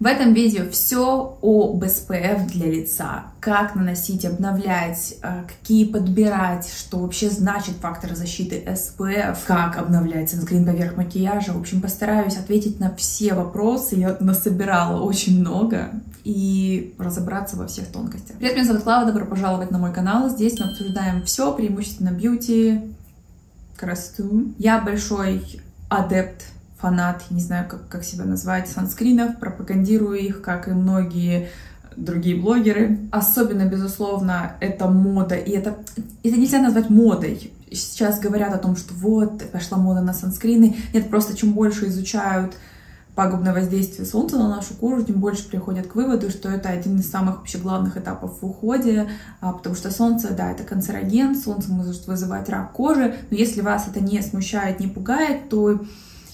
В этом видео все об SPF для лица. Как наносить, обновлять, э, какие подбирать, что вообще значит фактор защиты SPF, как обновлять санскрин поверх макияжа. В общем, постараюсь ответить на все вопросы. Я насобирала очень много и разобраться во всех тонкостях. Привет, меня зовут Клава, добро пожаловать на мой канал. Здесь мы обсуждаем все, преимущественно бьюти, красоту. Я большой адепт фанат, не знаю, как, как себя назвать, санскринов, пропагандирую их, как и многие другие блогеры. Особенно, безусловно, это мода, и это, это нельзя назвать модой. Сейчас говорят о том, что вот, пошла мода на санскрины. Нет, просто чем больше изучают пагубное воздействие солнца на нашу кожу, тем больше приходят к выводу, что это один из самых вообще главных этапов в уходе, а, потому что солнце, да, это канцероген, солнце может вызывать рак кожи, но если вас это не смущает, не пугает, то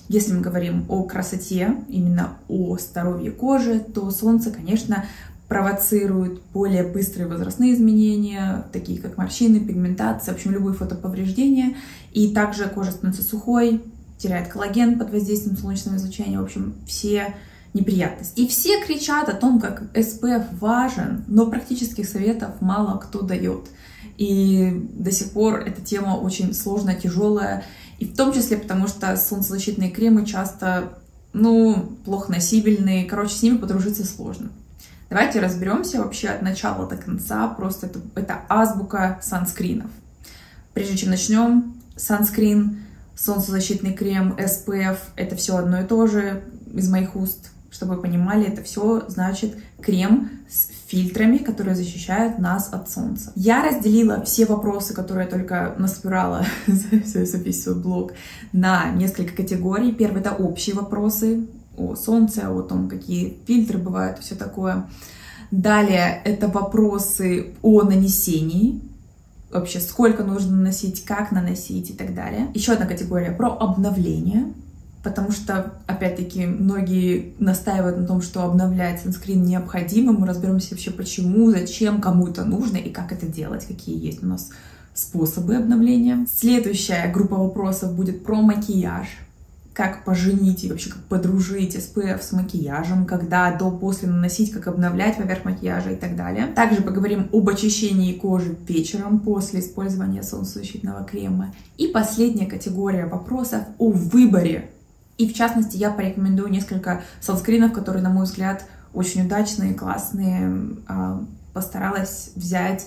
если мы говорим о красоте, именно о здоровье кожи, то солнце, конечно, провоцирует более быстрые возрастные изменения, такие как морщины, пигментация, в общем, любые фотоповреждения. И также кожа становится сухой, теряет коллаген под воздействием солнечного излучения, в общем, все неприятности. И все кричат о том, как SPF важен, но практических советов мало кто дает. И до сих пор эта тема очень сложная, тяжелая, и в том числе потому, что солнцезащитные кремы часто, ну, плохо носибельные. Короче, с ними подружиться сложно. Давайте разберемся вообще от начала до конца. Просто это, это азбука санскринов. Прежде чем начнем, санскрин, солнцезащитный крем, SPF, это все одно и то же из моих уст. Чтобы вы понимали, это все значит крем с фильтрами, которые защищают нас от солнца. Я разделила все вопросы, которые я только наспирала за, весь свой блог, на несколько категорий. Первый — это общие вопросы о солнце, о том, какие фильтры бывают, все такое. Далее это вопросы о нанесении, вообще сколько нужно наносить, как наносить и так далее. Еще одна категория про обновление — потому что, опять-таки, многие настаивают на том, что обновлять санскрин необходимо. Мы разберемся вообще почему, зачем, кому это нужно и как это делать, какие есть у нас способы обновления. Следующая группа вопросов будет про макияж. Как поженить и вообще как подружить SPF с макияжем, когда до, после наносить, как обновлять поверх макияжа и так далее. Также поговорим об очищении кожи вечером после использования солнцезащитного крема. И последняя категория вопросов о выборе и в частности, я порекомендую несколько санскринов, которые, на мой взгляд, очень удачные, классные. А, постаралась взять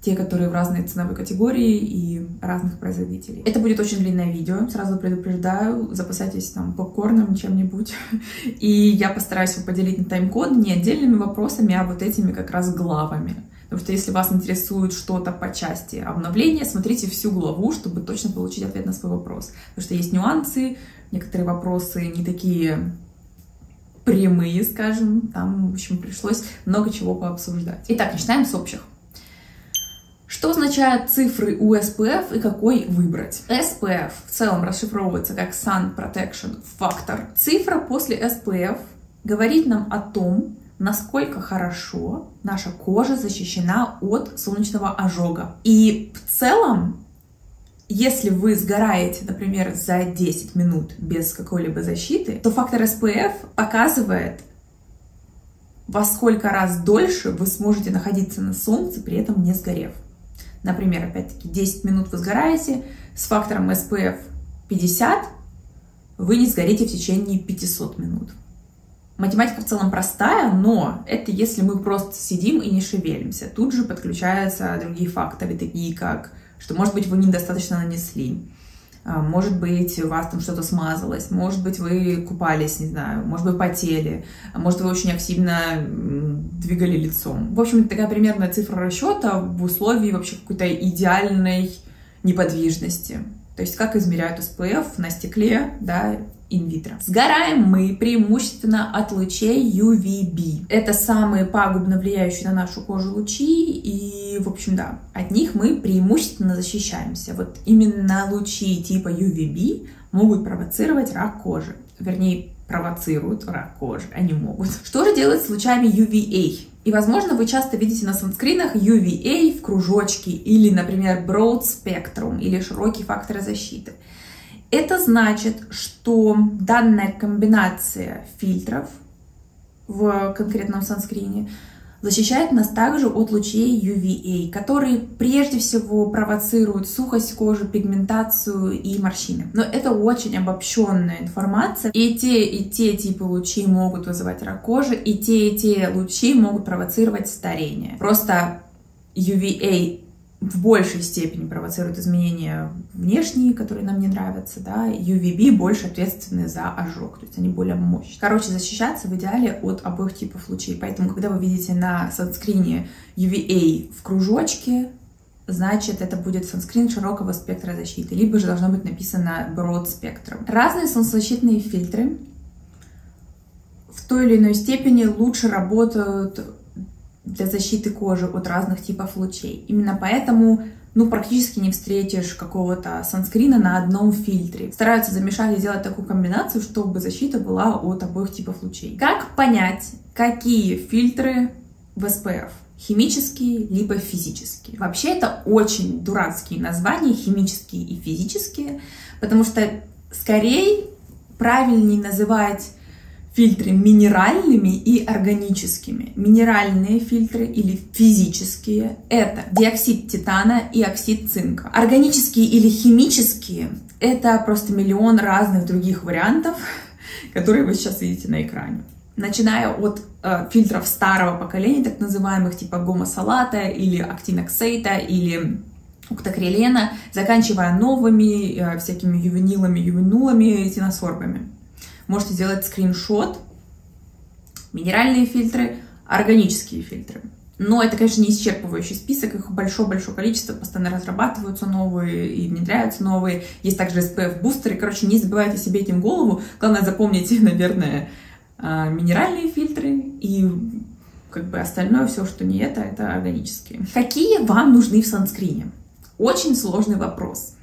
те, которые в разной ценовой категории и разных производителей. Это будет очень длинное видео, сразу предупреждаю, запасайтесь там попкорном, чем-нибудь. И я постараюсь его поделить на тайм-код не отдельными вопросами, а вот этими как раз главами. Потому что если вас интересует что-то по части обновления, смотрите всю главу, чтобы точно получить ответ на свой вопрос. Потому что есть нюансы, некоторые вопросы не такие прямые, скажем. Там, в общем, пришлось много чего пообсуждать. Итак, начинаем с общих. Что означают цифры у SPF и какой выбрать? SPF в целом расшифровывается как Sun Protection Factor. Цифра после SPF говорит нам о том, насколько хорошо наша кожа защищена от солнечного ожога. И в целом если вы сгораете, например, за 10 минут без какой-либо защиты, то фактор SPF показывает, во сколько раз дольше вы сможете находиться на солнце, при этом не сгорев. Например, опять-таки, 10 минут вы сгораете, с фактором SPF 50 вы не сгорите в течение 500 минут. Математика в целом простая, но это если мы просто сидим и не шевелимся. Тут же подключаются другие факторы, такие как что, может быть, вы недостаточно нанесли, а, может быть, у вас там что-то смазалось, может быть, вы купались, не знаю, может, вы потели, а может, вы очень активно двигали лицом. В общем, такая примерная цифра расчета в условии вообще какой-то идеальной неподвижности. То есть как измеряют SPF на стекле, да, инвитро. Сгораем мы преимущественно от лучей UVB. Это самые пагубно влияющие на нашу кожу лучи, и, в общем, да, от них мы преимущественно защищаемся. Вот именно лучи типа UVB могут провоцировать рак кожи. Вернее, провоцируют рак кожи, они могут. Что же делать с лучами UVA? И, возможно, вы часто видите на санскринах UVA в кружочке или, например, Broad Spectrum или широкий фактор защиты. Это значит, что данная комбинация фильтров в конкретном санскрине, защищает нас также от лучей UVA, которые прежде всего провоцируют сухость кожи, пигментацию и морщины. Но это очень обобщенная информация. И те, и те типы лучей могут вызывать рак кожи, и те, и те лучи могут провоцировать старение. Просто UVA в большей степени провоцирует изменения внешние, которые нам не нравятся, да, UVB больше ответственны за ожог, то есть они более мощные. Короче, защищаться в идеале от обоих типов лучей, поэтому, когда вы видите на санскрине UVA в кружочке, значит, это будет санскрин широкого спектра защиты, либо же должно быть написано broad spectrum. Разные солнцезащитные фильтры в той или иной степени лучше работают для защиты кожи от разных типов лучей. Именно поэтому ну, практически не встретишь какого-то санскрина на одном фильтре. Стараются замешать и сделать такую комбинацию, чтобы защита была от обоих типов лучей. Как понять, какие фильтры в SPF? Химические либо физические. Вообще это очень дурацкие названия, химические и физические, потому что скорее правильнее называть фильтры минеральными и органическими. Минеральные фильтры или физические — это диоксид титана и оксид цинка. Органические или химические — это просто миллион разных других вариантов, которые вы сейчас видите на экране. Начиная от э, фильтров старого поколения, так называемых типа гомосалата или актиноксейта или уктакрилена, заканчивая новыми э, всякими ювенилами, ювенулами, тиносорбами можете сделать скриншот, минеральные фильтры, органические фильтры. Но это, конечно, не исчерпывающий список, их большое-большое количество, постоянно разрабатываются новые и внедряются новые. Есть также SPF-бустеры. Короче, не забывайте себе этим голову. Главное, запомните, наверное, а, минеральные фильтры и как бы остальное, все, что не это, это органические. Какие вам нужны в санскрине? Очень сложный вопрос.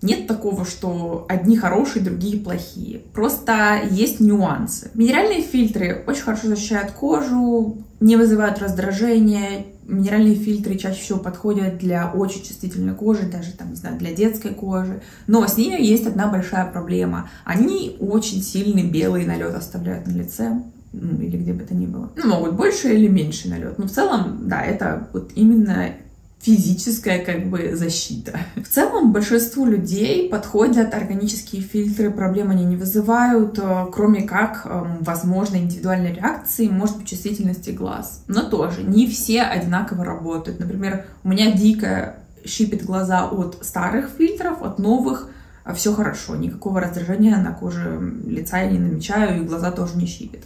Нет такого, что одни хорошие, другие плохие. Просто есть нюансы. Минеральные фильтры очень хорошо защищают кожу, не вызывают раздражения. Минеральные фильтры чаще всего подходят для очень чувствительной кожи, даже там, не знаю, для детской кожи. Но с ними есть одна большая проблема. Они очень сильный белый налет оставляют на лице ну, или где бы то ни было. Ну, могут больше или меньше налет. Но в целом, да, это вот именно физическая как бы защита. В целом большинству людей подходят органические фильтры, проблем они не вызывают, э, кроме как, эм, возможно, индивидуальной реакции, может быть, чувствительности глаз. Но тоже не все одинаково работают. Например, у меня дико щипит глаза от старых фильтров, от новых а все хорошо, никакого раздражения на коже лица я не намечаю, и глаза тоже не щипит.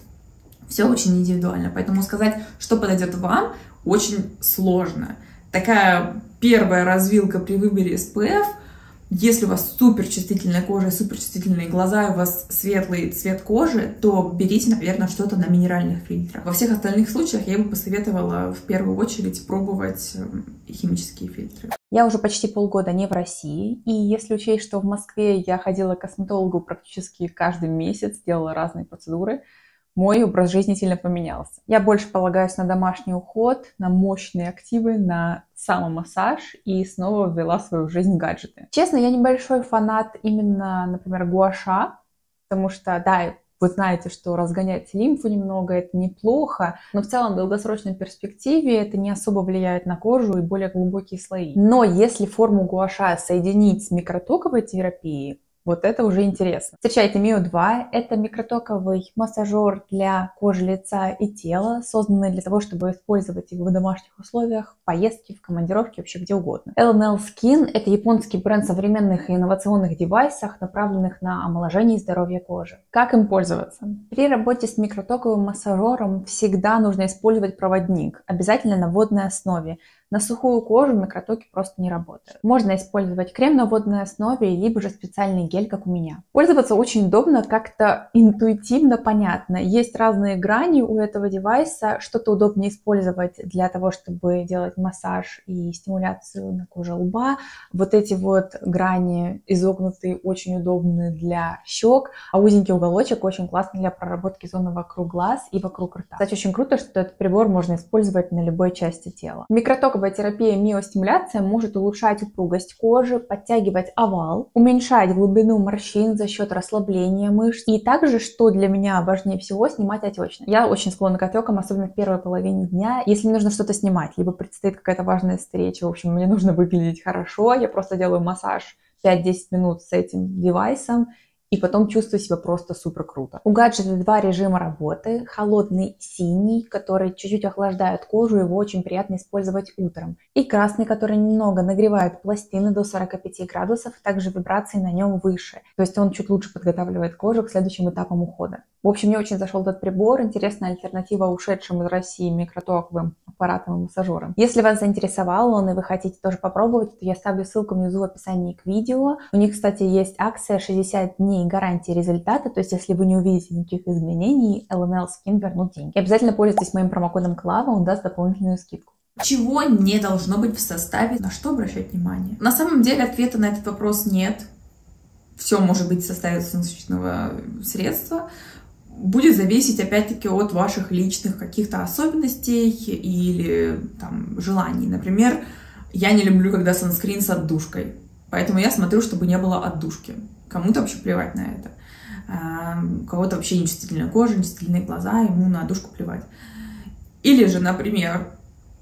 Все очень индивидуально, поэтому сказать, что подойдет вам, очень сложно такая первая развилка при выборе SPF. Если у вас суперчувствительная кожа, суперчувствительные глаза, у вас светлый цвет кожи, то берите, наверное, что-то на минеральных фильтрах. Во всех остальных случаях я бы посоветовала в первую очередь пробовать эм, химические фильтры. Я уже почти полгода не в России, и если учесть, что в Москве я ходила к косметологу практически каждый месяц, делала разные процедуры, мой образ жизни сильно поменялся. Я больше полагаюсь на домашний уход, на мощные активы, на самомассаж и снова ввела в свою жизнь гаджеты. Честно, я небольшой фанат именно, например, гуаша, потому что, да, вы знаете, что разгонять лимфу немного это неплохо, но в целом в долгосрочной перспективе это не особо влияет на кожу и более глубокие слои. Но если форму гуаша соединить с микротоковой терапией, вот это уже интересно. Встречайте Мио-2. Это микротоковый массажер для кожи лица и тела, созданный для того, чтобы использовать его в домашних условиях, в поездке, в командировке, вообще где угодно. LNL Skin – это японский бренд современных и инновационных девайсов, направленных на омоложение и здоровье кожи. Как им пользоваться? При работе с микротоковым массажером всегда нужно использовать проводник, обязательно на водной основе, на сухую кожу микротоки просто не работают. Можно использовать крем на водной основе, либо же специальный гель, как у меня. Пользоваться очень удобно, как-то интуитивно понятно. Есть разные грани у этого девайса. Что-то удобнее использовать для того, чтобы делать массаж и стимуляцию на коже лба. Вот эти вот грани изогнутые, очень удобные для щек, а узенький уголочек очень классный для проработки зоны вокруг глаз и вокруг рта. Кстати, очень круто, что этот прибор можно использовать на любой части тела. Микроток Лазерная терапия миостимуляция может улучшать упругость кожи, подтягивать овал, уменьшать глубину морщин за счет расслабления мышц и также, что для меня важнее всего, снимать отечность. Я очень склонна к отекам, особенно в первой половине дня. Если мне нужно что-то снимать, либо предстоит какая-то важная встреча, в общем, мне нужно выглядеть хорошо, я просто делаю массаж 5-10 минут с этим девайсом, и потом чувствую себя просто супер круто. У гаджета два режима работы. Холодный синий, который чуть-чуть охлаждает кожу, его очень приятно использовать утром. И красный, который немного нагревает пластины до 45 градусов, также вибрации на нем выше. То есть он чуть лучше подготавливает кожу к следующим этапам ухода. В общем, мне очень зашел этот прибор. Интересная альтернатива ушедшим из России микротоковым аппаратам и массажерам. Если вас заинтересовал он и вы хотите тоже попробовать, то я ставлю ссылку внизу в описании к видео. У них, кстати, есть акция 60 дней гарантии результата. То есть, если вы не увидите никаких изменений, LNL Skin вернут деньги. И обязательно пользуйтесь моим промокодом Клава, он даст дополнительную скидку. Чего не должно быть в составе, на что обращать внимание? На самом деле ответа на этот вопрос нет. Все может быть в составе солнцезащитного средства будет зависеть, опять-таки, от ваших личных каких-то особенностей или там, желаний. Например, я не люблю, когда санскрин с отдушкой, поэтому я смотрю, чтобы не было отдушки. Кому-то вообще плевать на это. А, у кого-то вообще нечувствительная кожа, нечувствительные глаза, ему на отдушку плевать. Или же, например,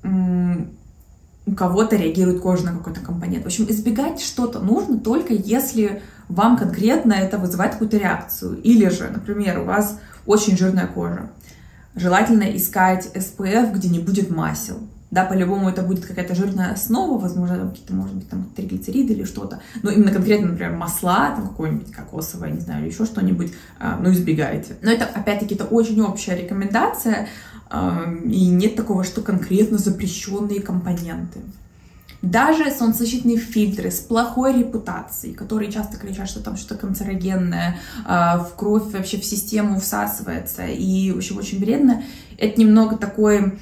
у кого-то реагирует кожа на какой-то компонент. В общем, избегать что-то нужно только если вам конкретно это вызывает какую-то реакцию. Или же, например, у вас очень жирная кожа. Желательно искать SPF, где не будет масел. Да, по-любому это будет какая-то жирная основа, возможно, какие-то, может быть, там триглицериды или что-то. Но именно конкретно, например, масла, там какое-нибудь кокосовое, не знаю, или еще что-нибудь, а, ну, избегайте. Но это, опять-таки, это очень общая рекомендация, и нет такого, что конкретно запрещенные компоненты. Даже солнцезащитные фильтры с плохой репутацией, которые часто кричат, что там что-то канцерогенное, а, в кровь вообще в систему всасывается и, в общем, очень вредно, это немного такой,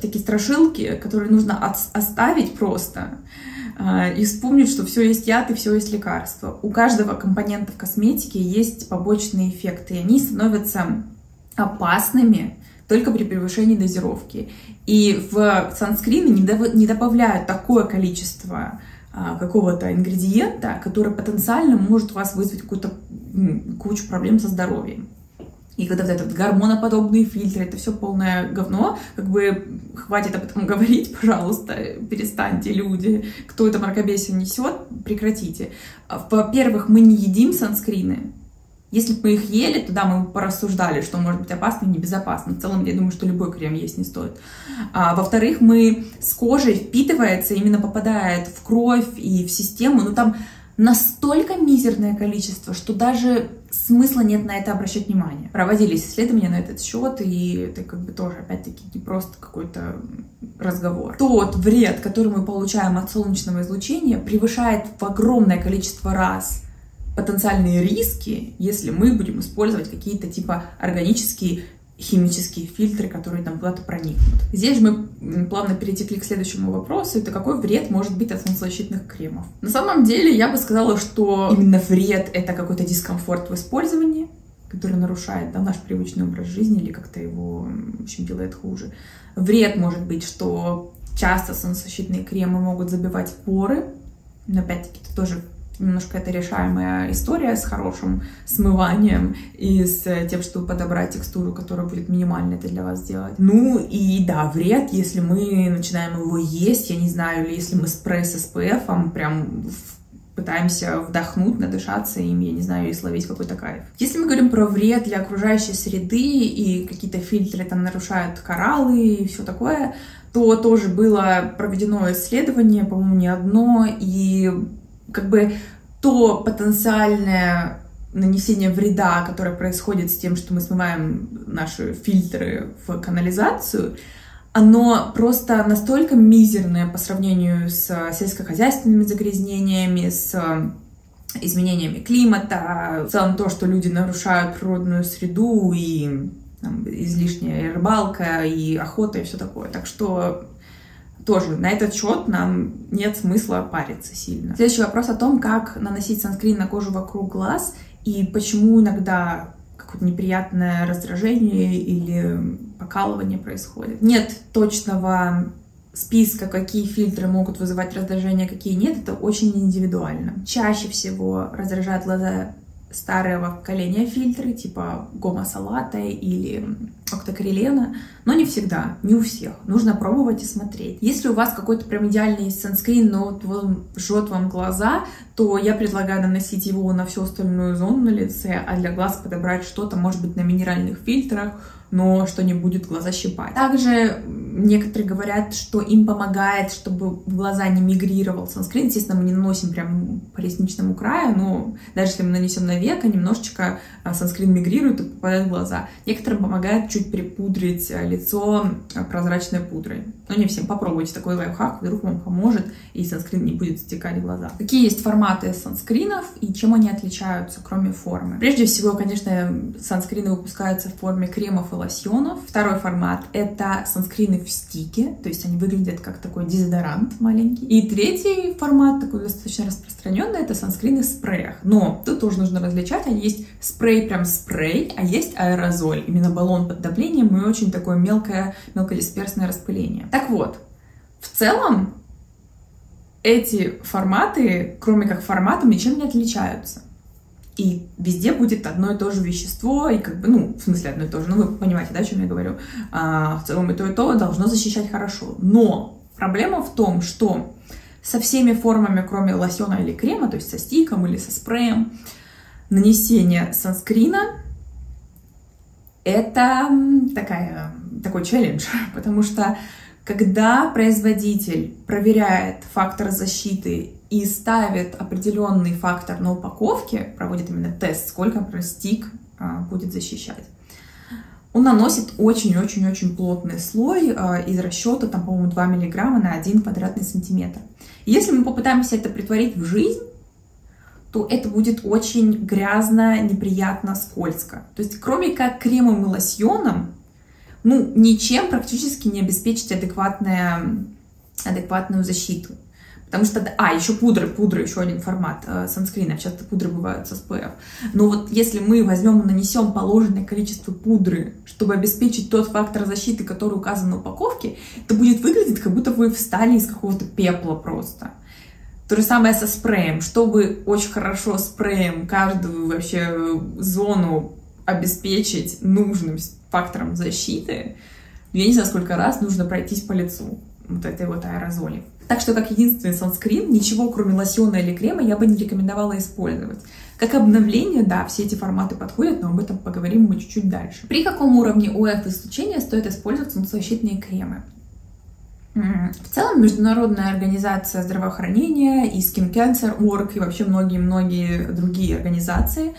такие страшилки, которые нужно оставить просто а, и вспомнить, что все есть яд и все есть лекарство. У каждого компонента в косметике есть побочные эффекты, и они становятся опасными только при превышении дозировки. И в санскрины не добавляют такое количество а, какого-то ингредиента, который потенциально может у вас вызвать какую-то кучу проблем со здоровьем. И когда вот этот гормоноподобные фильтры, это все полное говно, как бы хватит об этом говорить, пожалуйста, перестаньте, люди, кто это мракобесие несет, прекратите. Во-первых, мы не едим санскрины, если бы мы их ели, то да, мы порассуждали, что может быть опасно и небезопасно. В целом, я думаю, что любой крем есть не стоит. А, во-вторых, мы с кожей впитывается, именно попадает в кровь и в систему, но там настолько мизерное количество, что даже смысла нет на это обращать внимание. Проводились исследования на этот счет, и это как бы тоже, опять-таки, не просто какой-то разговор. Тот вред, который мы получаем от солнечного излучения, превышает в огромное количество раз потенциальные риски, если мы будем использовать какие-то типа органические химические фильтры, которые там куда-то проникнут. Здесь же мы плавно перетекли к следующему вопросу. Это какой вред может быть от солнцезащитных кремов? На самом деле я бы сказала, что именно вред — это какой-то дискомфорт в использовании, который нарушает да, наш привычный образ жизни или как-то его, в общем, делает хуже. Вред может быть, что часто солнцезащитные кремы могут забивать поры, но опять-таки это тоже немножко это решаемая история с хорошим смыванием и с тем, чтобы подобрать текстуру, которая будет минимально это для вас сделать. Ну и да, вред, если мы начинаем его есть, я не знаю, или если мы спрей с SPF прям пытаемся вдохнуть, надышаться им, я не знаю, и словить какой-то кайф. Если мы говорим про вред для окружающей среды и какие-то фильтры там нарушают кораллы и все такое, то тоже было проведено исследование, по-моему, не одно, и как бы то потенциальное нанесение вреда, которое происходит с тем, что мы смываем наши фильтры в канализацию, оно просто настолько мизерное по сравнению с сельскохозяйственными загрязнениями, с изменениями климата, в целом то, что люди нарушают природную среду и там, излишняя рыбалка и охота и все такое. Так что тоже на этот счет нам нет смысла париться сильно. Следующий вопрос о том, как наносить санскрин на кожу вокруг глаз и почему иногда какое-то неприятное раздражение или покалывание происходит. Нет точного списка, какие фильтры могут вызывать раздражение, какие нет, это очень индивидуально. Чаще всего раздражают глаза старого поколения фильтры, типа гома салата или октокрилена, но не всегда, не у всех. Нужно пробовать и смотреть. Если у вас какой-то прям идеальный санскрин, но вот он жжет вам глаза, то я предлагаю наносить его на всю остальную зону на лице, а для глаз подобрать что-то, может быть, на минеральных фильтрах, но что не будет глаза щипать. Также некоторые говорят, что им помогает, чтобы в глаза не мигрировал санскрин. Естественно, мы не наносим прям по ресничному краю, но даже если мы нанесем на века, немножечко а, санскрин мигрирует и попадает в глаза. Некоторым помогает чуть припудрить а, лицо а, прозрачной пудрой. Но не всем. Попробуйте такой лайфхак, вдруг вам поможет, и санскрин не будет стекать в глаза. Какие есть форматы санскринов и чем они отличаются, кроме формы? Прежде всего, конечно, санскрины выпускаются в форме кремов и лосьонов. Второй формат — это санскрины в стике, то есть они выглядят как такой дезодорант маленький. И третий формат, такой достаточно распространенный, это санскрины в спреях. Но тут тоже нужно различать, они есть спрей, прям спрей, а есть аэрозоль, именно баллон под давлением и очень такое мелкое, мелкодисперсное распыление. Так вот, в целом эти форматы, кроме как форматом, ничем не отличаются. И везде будет одно и то же вещество, и как бы, ну, в смысле одно и то же, ну, вы понимаете, да, о чем я говорю. А, в целом и то, и то должно защищать хорошо. Но проблема в том, что со всеми формами, кроме лосьона или крема, то есть со стиком или со спреем, нанесение санскрина это такая, такой челлендж, потому что когда производитель проверяет фактор защиты и ставит определенный фактор на упаковке, проводит именно тест, сколько простик а, будет защищать, он наносит очень-очень-очень плотный слой а, из расчета, там, по-моему, 2 миллиграмма на 1 квадратный сантиметр. если мы попытаемся это притворить в жизнь, то это будет очень грязно, неприятно, скользко. То есть, кроме как кремом и лосьоном, ну, ничем практически не обеспечить адекватное, адекватную защиту. Потому что, а, еще пудра, пудра, еще один формат э, санскрина, часто пудры бывают с SPF. Но вот если мы возьмем и нанесем положенное количество пудры, чтобы обеспечить тот фактор защиты, который указан на упаковке, это будет выглядеть, как будто вы встали из какого-то пепла просто. То же самое со спреем. Чтобы очень хорошо спреем каждую вообще зону обеспечить нужным фактором защиты, я не знаю, сколько раз нужно пройтись по лицу вот этой вот аэрозоли. Так что, как единственный санскрин, ничего кроме лосьона или крема я бы не рекомендовала использовать. Как обновление, да, все эти форматы подходят, но об этом поговорим мы чуть-чуть дальше. При каком уровне ОФ исключения стоит использовать солнцезащитные кремы? В целом, Международная организация здравоохранения и Skin Cancer Org и вообще многие-многие другие организации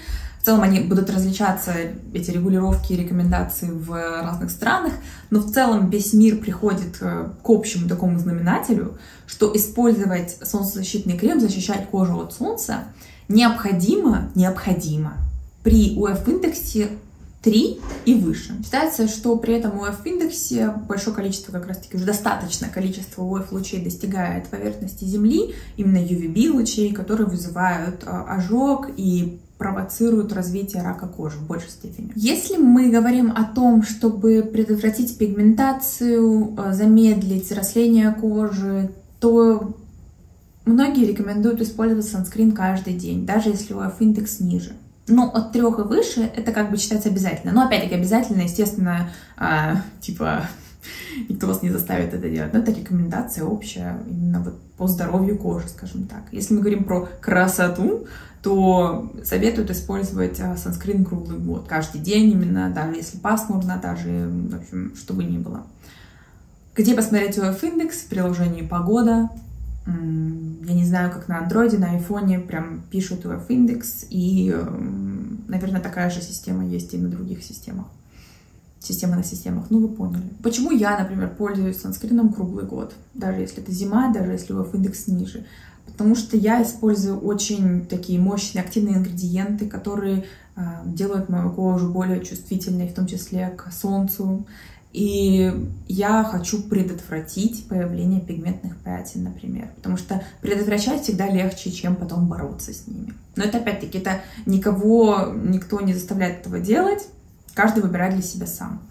в целом они будут различаться, эти регулировки и рекомендации в разных странах, но в целом весь мир приходит э, к общему такому знаменателю, что использовать солнцезащитный крем, защищать кожу от солнца необходимо, необходимо при УФ-индексе 3 и выше. Считается, что при этом у F-индексе большое количество, как раз таки уже достаточное количество UF-лучей достигает поверхности Земли, именно UVB-лучей, которые вызывают а, ожог и провоцируют развитие рака кожи в большей степени. Если мы говорим о том, чтобы предотвратить пигментацию, а, замедлить взросление кожи, то многие рекомендуют использовать санскрин каждый день, даже если UF-индекс ниже. Но от трех и выше это как бы считается обязательно. Но опять-таки обязательно, естественно, а, типа никто вас не заставит это делать. Но это рекомендация общая именно вот по здоровью кожи, скажем так. Если мы говорим про красоту, то советуют использовать а, санскрин круглый год, каждый день именно, даже если пасмурно, даже, в общем, что бы ни было. Где посмотреть UF индекс? В приложении «Погода», я не знаю, как на андроиде, на айфоне прям пишут UF индекс, и, наверное, такая же система есть и на других системах. Система на системах, ну вы поняли. Почему я, например, пользуюсь санскрином круглый год, даже если это зима, даже если UF индекс ниже? Потому что я использую очень такие мощные активные ингредиенты, которые э, делают мою кожу более чувствительной, в том числе к солнцу, и я хочу предотвратить появление пигментных пятен, например. Потому что предотвращать всегда легче, чем потом бороться с ними. Но это опять-таки, это никого, никто не заставляет этого делать. Каждый выбирает для себя сам.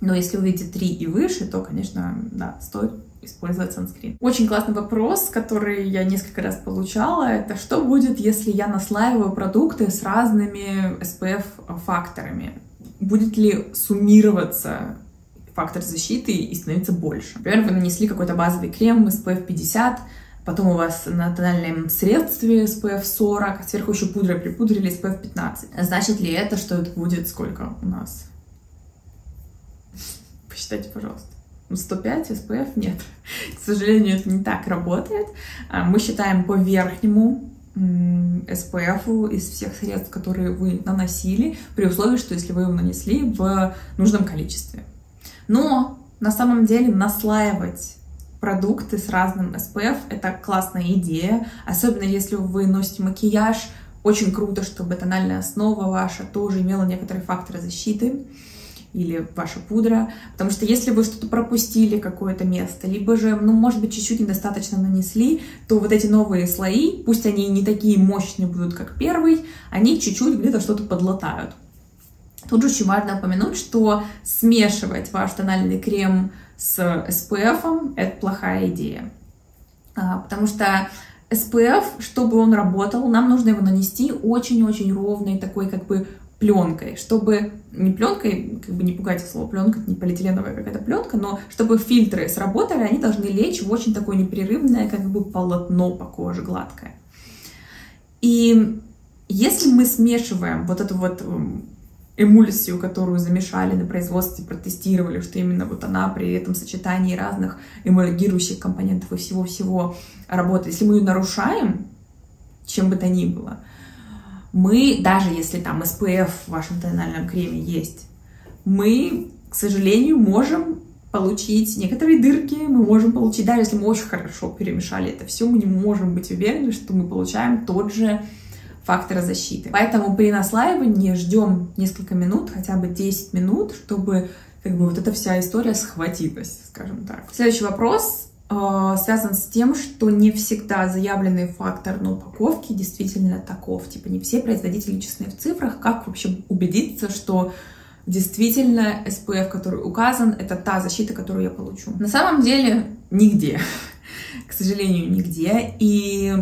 Но если вы видите 3 и выше, то, конечно, да, стоит использовать санскрин. Очень классный вопрос, который я несколько раз получала, это что будет, если я наслаиваю продукты с разными SPF-факторами? Будет ли суммироваться фактор защиты и становиться больше? Например, вы нанесли какой-то базовый крем SPF 50, потом у вас на тональном средстве SPF 40, а сверху еще пудрой припудрили SPF 15. Значит ли это, что это будет сколько у нас? Посчитайте, пожалуйста. 105 SPF нет. К сожалению, это не так работает. А, мы считаем по верхнему SPF из всех средств, которые вы наносили, при условии, что если вы его нанесли в нужном количестве. Но на самом деле наслаивать продукты с разным SPF — это классная идея, особенно если вы носите макияж, очень круто, чтобы тональная основа ваша тоже имела некоторые факторы защиты или ваша пудра, потому что если вы что-то пропустили, какое-то место, либо же, ну, может быть, чуть-чуть недостаточно нанесли, то вот эти новые слои, пусть они не такие мощные будут, как первый, они чуть-чуть где-то что-то подлатают. Тут же очень важно упомянуть, что смешивать ваш тональный крем с SPF — это плохая идея. А, потому что SPF, чтобы он работал, нам нужно его нанести очень-очень ровной такой как бы пленкой, чтобы не пленкой, как бы не пугайте слово пленка, это не полиэтиленовая какая-то пленка, но чтобы фильтры сработали, они должны лечь в очень такое непрерывное как бы полотно по коже гладкое. И если мы смешиваем вот эту вот эмульсию, которую замешали на производстве, протестировали, что именно вот она при этом сочетании разных эмульгирующих компонентов и всего-всего работает. Если мы ее нарушаем, чем бы то ни было, мы, даже если там SPF в вашем тональном креме есть, мы, к сожалению, можем получить некоторые дырки, мы можем получить, даже если мы очень хорошо перемешали это все, мы не можем быть уверены, что мы получаем тот же фактор защиты. Поэтому при наслаивании ждем несколько минут, хотя бы 10 минут, чтобы как бы вот эта вся история схватилась, скажем так. Следующий вопрос Э, связан с тем, что не всегда заявленный фактор на упаковке действительно таков. Типа не все производители честны в цифрах. Как вообще убедиться, что действительно SPF, который указан, это та защита, которую я получу? На самом деле нигде. К сожалению, нигде. И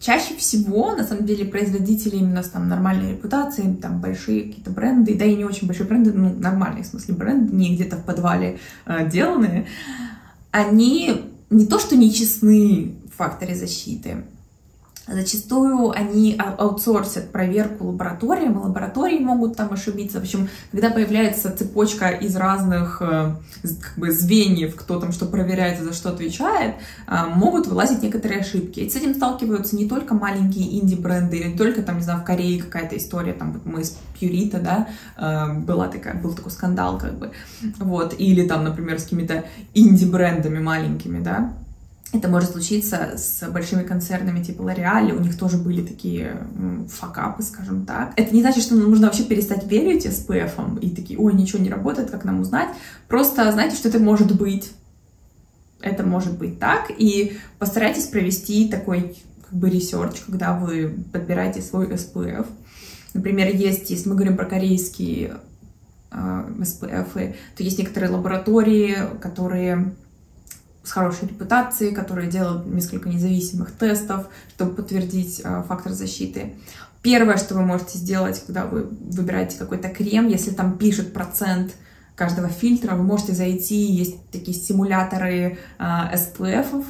чаще всего, на самом деле, производители именно с там, нормальной репутацией, там большие какие-то бренды, да и не очень большие бренды, ну, нормальные, в смысле, бренды, не где-то в подвале э, деланные, они не то что нечестны в факторе защиты, Зачастую они аутсорсят проверку лабораториям, лаборатории могут там ошибиться. В общем, когда появляется цепочка из разных э, как бы, звеньев, кто там что проверяет и за что отвечает, э, могут вылазить некоторые ошибки. И с этим сталкиваются не только маленькие инди-бренды, не только там, не знаю, в Корее какая-то история, там вот мы из Пьюрита, да, э, была такая, был такой скандал как бы, вот, или там, например, с какими-то инди-брендами маленькими, да, это может случиться с большими концернами типа L'Oreal, у них тоже были такие факапы, скажем так. Это не значит, что нужно вообще перестать верить SPF и такие, ой, ничего не работает, как нам узнать. Просто знайте, что это может быть. Это может быть так, и постарайтесь провести такой как бы research, когда вы подбираете свой SPF. Например, есть, если мы говорим про корейские э, SPF, то есть некоторые лаборатории, которые с хорошей репутацией, которые делают несколько независимых тестов, чтобы подтвердить э, фактор защиты. Первое, что вы можете сделать, когда вы выбираете какой-то крем, если там пишет процент каждого фильтра, вы можете зайти, есть такие симуляторы э, SPF,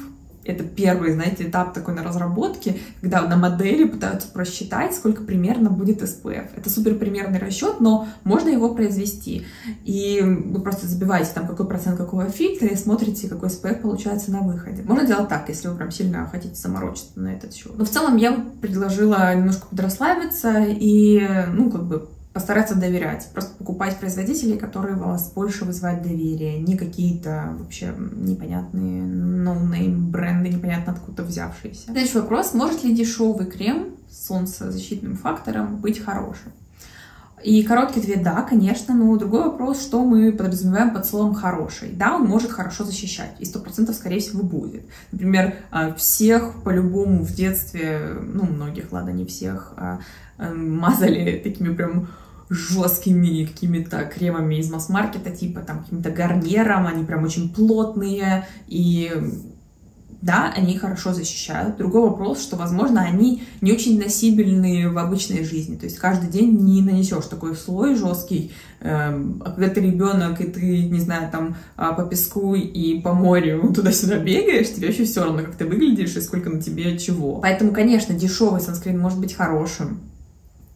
это первый, знаете, этап такой на разработке, когда на модели пытаются просчитать, сколько примерно будет SPF. Это супер примерный расчет, но можно его произвести. И вы просто забиваете там какой процент какого фильтра и смотрите, какой SPF получается на выходе. Можно делать так, если вы прям сильно хотите заморочиться на этот счет. Но в целом я бы предложила немножко подрасслабиться и, ну, как бы постараться доверять. Просто покупать производителей, которые вас больше вызывают доверие, не какие-то вообще непонятные no name бренды, непонятно откуда взявшиеся. Следующий вопрос. Может ли дешевый крем с солнцезащитным фактором быть хорошим? И короткий ответ – да, конечно, но другой вопрос, что мы подразумеваем под словом «хороший». Да, он может хорошо защищать, и сто процентов, скорее всего, будет. Например, а, всех по-любому в детстве, ну, многих, ладно, не всех, а, мазали такими прям жесткими какими-то кремами из масс-маркета, типа там каким-то гарниром, они прям очень плотные, и да, они хорошо защищают. Другой вопрос, что, возможно, они не очень носибельные в обычной жизни. То есть каждый день не нанесешь такой слой жесткий. Эм, а когда ты ребенок, и ты, не знаю, там а, по песку и по морю туда-сюда бегаешь, тебе вообще все равно, как ты выглядишь и сколько на тебе чего. Поэтому, конечно, дешевый санскрин может быть хорошим,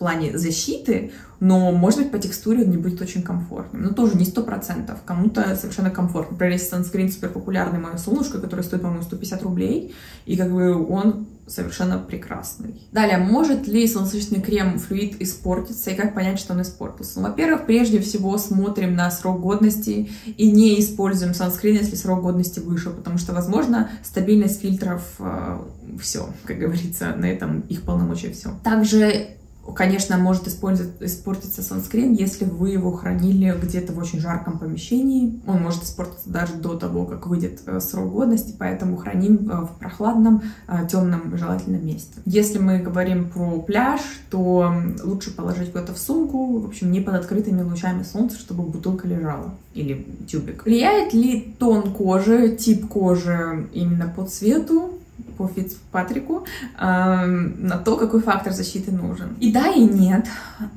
плане защиты, но, может быть, по текстуре он не будет очень комфортным. Но тоже не сто процентов. Кому-то совершенно комфортно. Например, есть санскрин супер популярный мое солнышко, который стоит, по-моему, 150 рублей, и как бы он совершенно прекрасный. Далее, может ли солнцезащитный крем флюид испортиться и как понять, что он испортился? Ну, во-первых, прежде всего смотрим на срок годности и не используем санскрин, если срок годности выше, потому что, возможно, стабильность фильтров э, все, как говорится, на этом их полномочия все. Также Конечно, может испортиться санскрин, если вы его хранили где-то в очень жарком помещении. Он может испортиться даже до того, как выйдет э, срок годности, поэтому храним э, в прохладном, э, темном, желательном месте. Если мы говорим про пляж, то лучше положить куда-то в сумку, в общем, не под открытыми лучами солнца, чтобы бутылка лежала или тюбик. Влияет ли тон кожи, тип кожи именно по цвету по Фицпатрику э, на то, какой фактор защиты нужен. И да, и нет.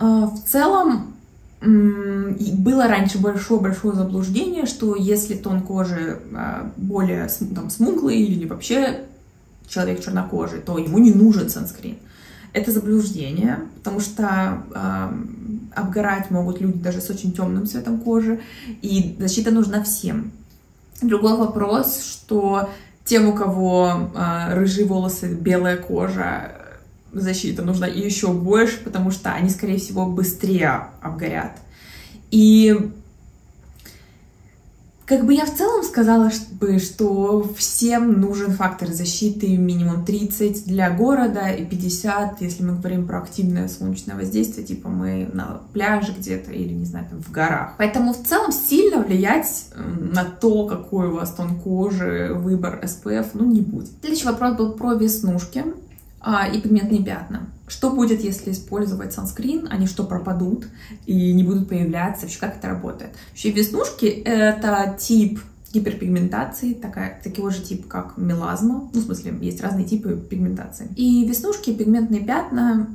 Э, в целом, было раньше большое-большое заблуждение, что если тон кожи э, более там, смуглый или вообще человек чернокожий, то ему не нужен санскрин. Это заблуждение, потому что э, обгорать могут люди даже с очень темным цветом кожи, и защита нужна всем. Другой вопрос, что тем, у кого э, рыжие волосы, белая кожа, защита нужна еще больше, потому что они, скорее всего, быстрее обгорят. И как бы я в целом сказала бы, что всем нужен фактор защиты минимум 30 для города и 50, если мы говорим про активное солнечное воздействие, типа мы на пляже где-то или, не знаю, там в горах. Поэтому в целом сильно влиять на то, какой у вас тон кожи, выбор SPF, ну, не будет. Следующий вопрос был про веснушки а, и пигментные пятна. Что будет, если использовать санскрин? Они что, пропадут и не будут появляться? Вообще, как это работает? Вообще, веснушки — это тип гиперпигментации, такая, такой же тип, как мелазма. Ну, в смысле, есть разные типы пигментации. И веснушки, пигментные пятна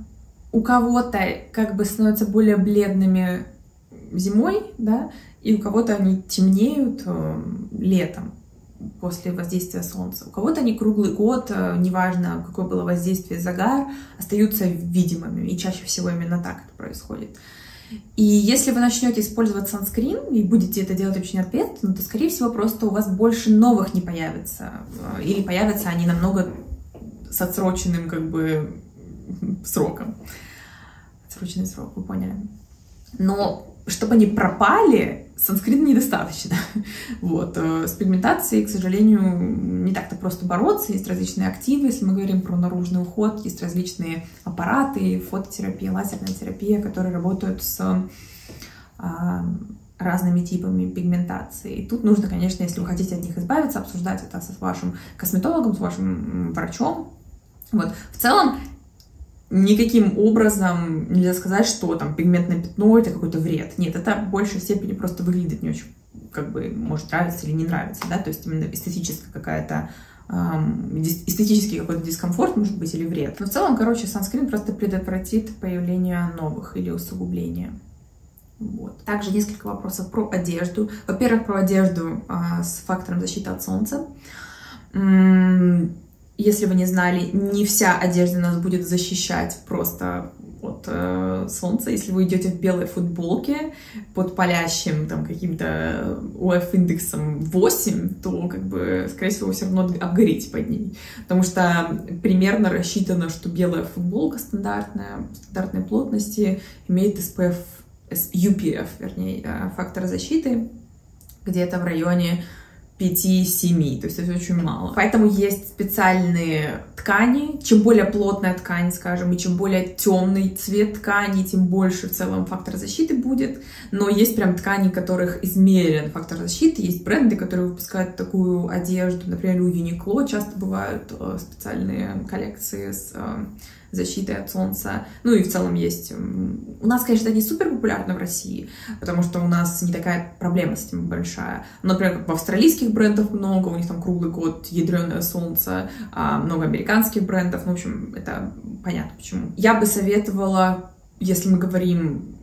у кого-то как бы становятся более бледными зимой, да, и у кого-то они темнеют э, летом после воздействия солнца. У кого-то они круглый год, э, неважно, какое было воздействие, загар, остаются видимыми. И чаще всего именно так это происходит. И если вы начнете использовать санскрин и будете это делать очень ответственно, то, скорее всего, просто у вас больше новых не появится. Э, или появятся они намного с отсроченным как бы сроком. Отсроченный срок, вы поняли. Но чтобы они пропали, санскрина недостаточно. Вот. Э, с пигментацией, к сожалению, не так-то просто бороться. Есть различные активы, если мы говорим про наружный уход, есть различные аппараты, фототерапия, лазерная терапия, которые работают с а, разными типами пигментации. И тут нужно, конечно, если вы хотите от них избавиться, обсуждать это с вашим косметологом, с вашим врачом. Вот. В целом, никаким образом нельзя сказать, что там пигментное пятно это какой-то вред. Нет, это в большей степени просто выглядит не очень, как бы, может нравиться или не нравится, да, то есть именно эстетическая какая-то эстетический какой-то дискомфорт, может быть, или вред. Но в целом, короче, санскрин просто предотвратит появление новых или усугубления. Вот. Также несколько вопросов про одежду. Во-первых, про одежду а, с фактором защиты от солнца. Если вы не знали, не вся одежда нас будет защищать просто от э, солнца. Если вы идете в белой футболке под палящим там каким-то УФ индексом 8, то как бы, скорее всего, вы все равно обгорите под ней. Потому что примерно рассчитано, что белая футболка стандартная, стандартной плотности имеет SPF, UPF, вернее, э, фактор защиты где-то в районе 5-7, то есть это очень мало. Поэтому есть специальные ткани. Чем более плотная ткань, скажем, и чем более темный цвет ткани, тем больше в целом фактор защиты будет. Но есть прям ткани, которых измерен фактор защиты. Есть бренды, которые выпускают такую одежду. Например, у Uniqlo часто бывают э, специальные коллекции с э, защитой от солнца. Ну и в целом есть... У нас, конечно, не супер популярно в России, потому что у нас не такая проблема с этим большая. Например, в австралийских брендов много, у них там круглый год ядреное солнце, а много американских брендов. Ну, в общем, это понятно почему. Я бы советовала, если мы говорим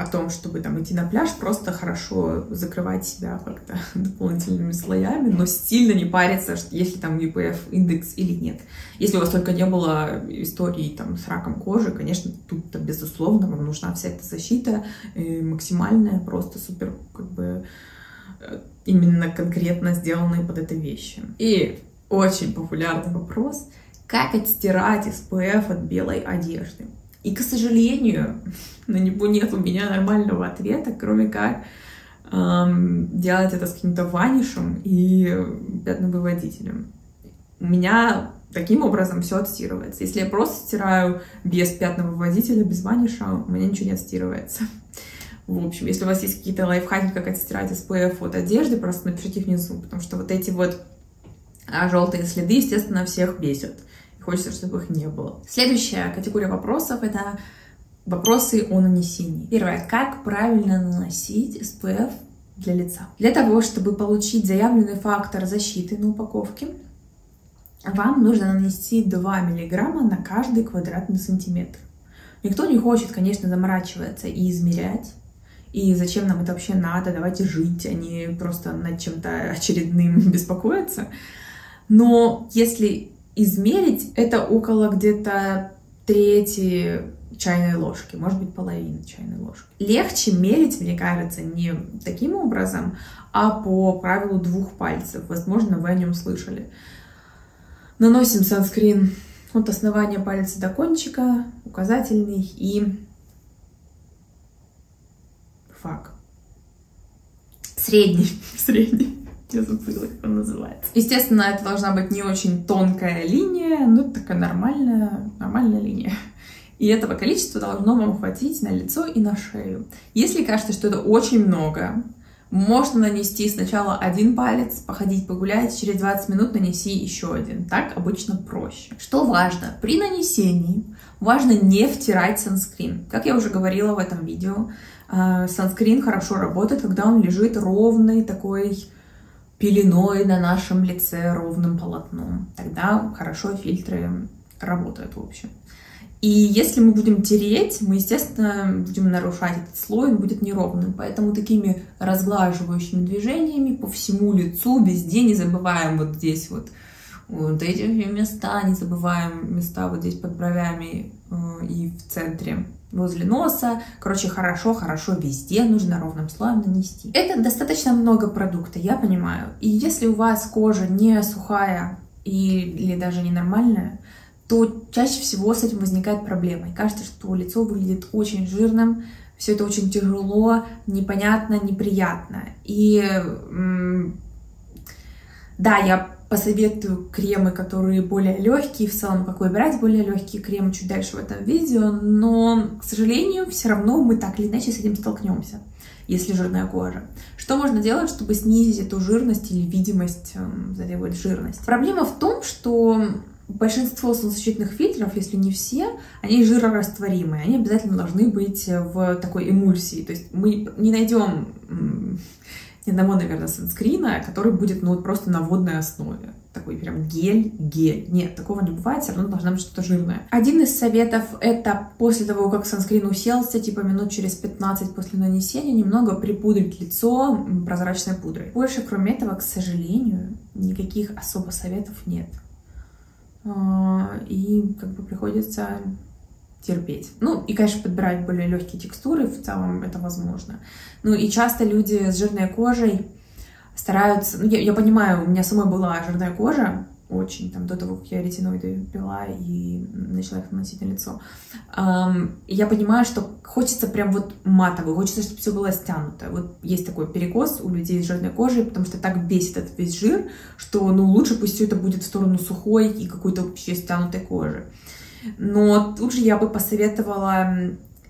о том, чтобы там идти на пляж, просто хорошо закрывать себя как-то дополнительными слоями, но сильно не париться, если там UPF индекс или нет. Если у вас только не было истории там с раком кожи, конечно, тут-то безусловно вам нужна вся эта защита максимальная, просто супер как бы э, именно конкретно сделанные под это вещи. И очень популярный вопрос, как отстирать SPF от белой одежды. И, к сожалению, на него нет у меня нормального ответа, кроме как эм, делать это с каким-то ванишем и пятновыводителем. У меня таким образом все отстирывается. Если я просто стираю без пятновыводителя, без ваниша, у меня ничего не отстирывается. В общем, если у вас есть какие-то лайфхаки, как отстирать SPF от одежды, просто напишите внизу, потому что вот эти вот а, желтые следы, естественно, всех бесят хочется, чтобы их не было. Следующая категория вопросов — это вопросы о нанесении. Первое. Как правильно наносить SPF для лица? Для того, чтобы получить заявленный фактор защиты на упаковке, вам нужно нанести 2 мг на каждый квадратный сантиметр. Никто не хочет, конечно, заморачиваться и измерять. И зачем нам это вообще надо? Давайте жить, а не просто над чем-то очередным беспокоиться. Но если измерить, это около где-то трети чайной ложки, может быть, половины чайной ложки. Легче мерить, мне кажется, не таким образом, а по правилу двух пальцев. Возможно, вы о нем слышали. Наносим санскрин от основания пальца до кончика, указательный и фак. Средний, средний. Я забыла, как он называется. Естественно, это должна быть не очень тонкая линия, но такая нормальная, нормальная линия. И этого количества должно вам хватить на лицо и на шею. Если кажется, что это очень много, можно нанести сначала один палец, походить погулять, через 20 минут нанеси еще один. Так обычно проще. Что важно? При нанесении важно не втирать санскрин. Как я уже говорила в этом видео, э, санскрин хорошо работает, когда он лежит ровный такой пеленой на нашем лице ровным полотном. Тогда хорошо фильтры работают, в общем. И если мы будем тереть, мы, естественно, будем нарушать этот слой, он будет неровным. Поэтому такими разглаживающими движениями по всему лицу, везде, не забываем вот здесь вот, вот эти места, не забываем места вот здесь под бровями э, и в центре возле носа. Короче, хорошо-хорошо везде нужно ровным слоем нанести. Это достаточно много продукта, я понимаю. И если у вас кожа не сухая или даже ненормальная, то чаще всего с этим возникает проблема. И кажется, что лицо выглядит очень жирным, все это очень тяжело, непонятно, неприятно. И да, я посоветую кремы, которые более легкие, в целом, как выбирать более легкие кремы чуть дальше в этом видео, но, к сожалению, все равно мы так или иначе с этим столкнемся, если жирная кожа. Что можно делать, чтобы снизить эту жирность или видимость эм, этой вот жирности? Проблема в том, что большинство солнцезащитных фильтров, если не все, они жирорастворимые, они обязательно должны быть в такой эмульсии, то есть мы не найдем ни одного, наверное, санскрина, который будет, ну, просто на водной основе. Такой прям гель-гель. Нет, такого не бывает, все равно должна быть что-то жирное. Один из советов — это после того, как санскрин уселся, типа минут через 15 после нанесения, немного припудрить лицо прозрачной пудрой. Больше, кроме этого, к сожалению, никаких особо советов нет. А, и как бы приходится терпеть. Ну, и, конечно, подбирать более легкие текстуры, в целом это возможно. Ну, и часто люди с жирной кожей стараются... Ну, я, я понимаю, у меня самой была жирная кожа, очень, там, до того, как я ретиноиды пила и начала их наносить на лицо. Um, я понимаю, что хочется прям вот матовый, хочется, чтобы все было стянуто. Вот есть такой перекос у людей с жирной кожей, потому что так бесит этот весь жир, что, ну, лучше пусть все это будет в сторону сухой и какой-то вообще стянутой кожи. Но тут же я бы посоветовала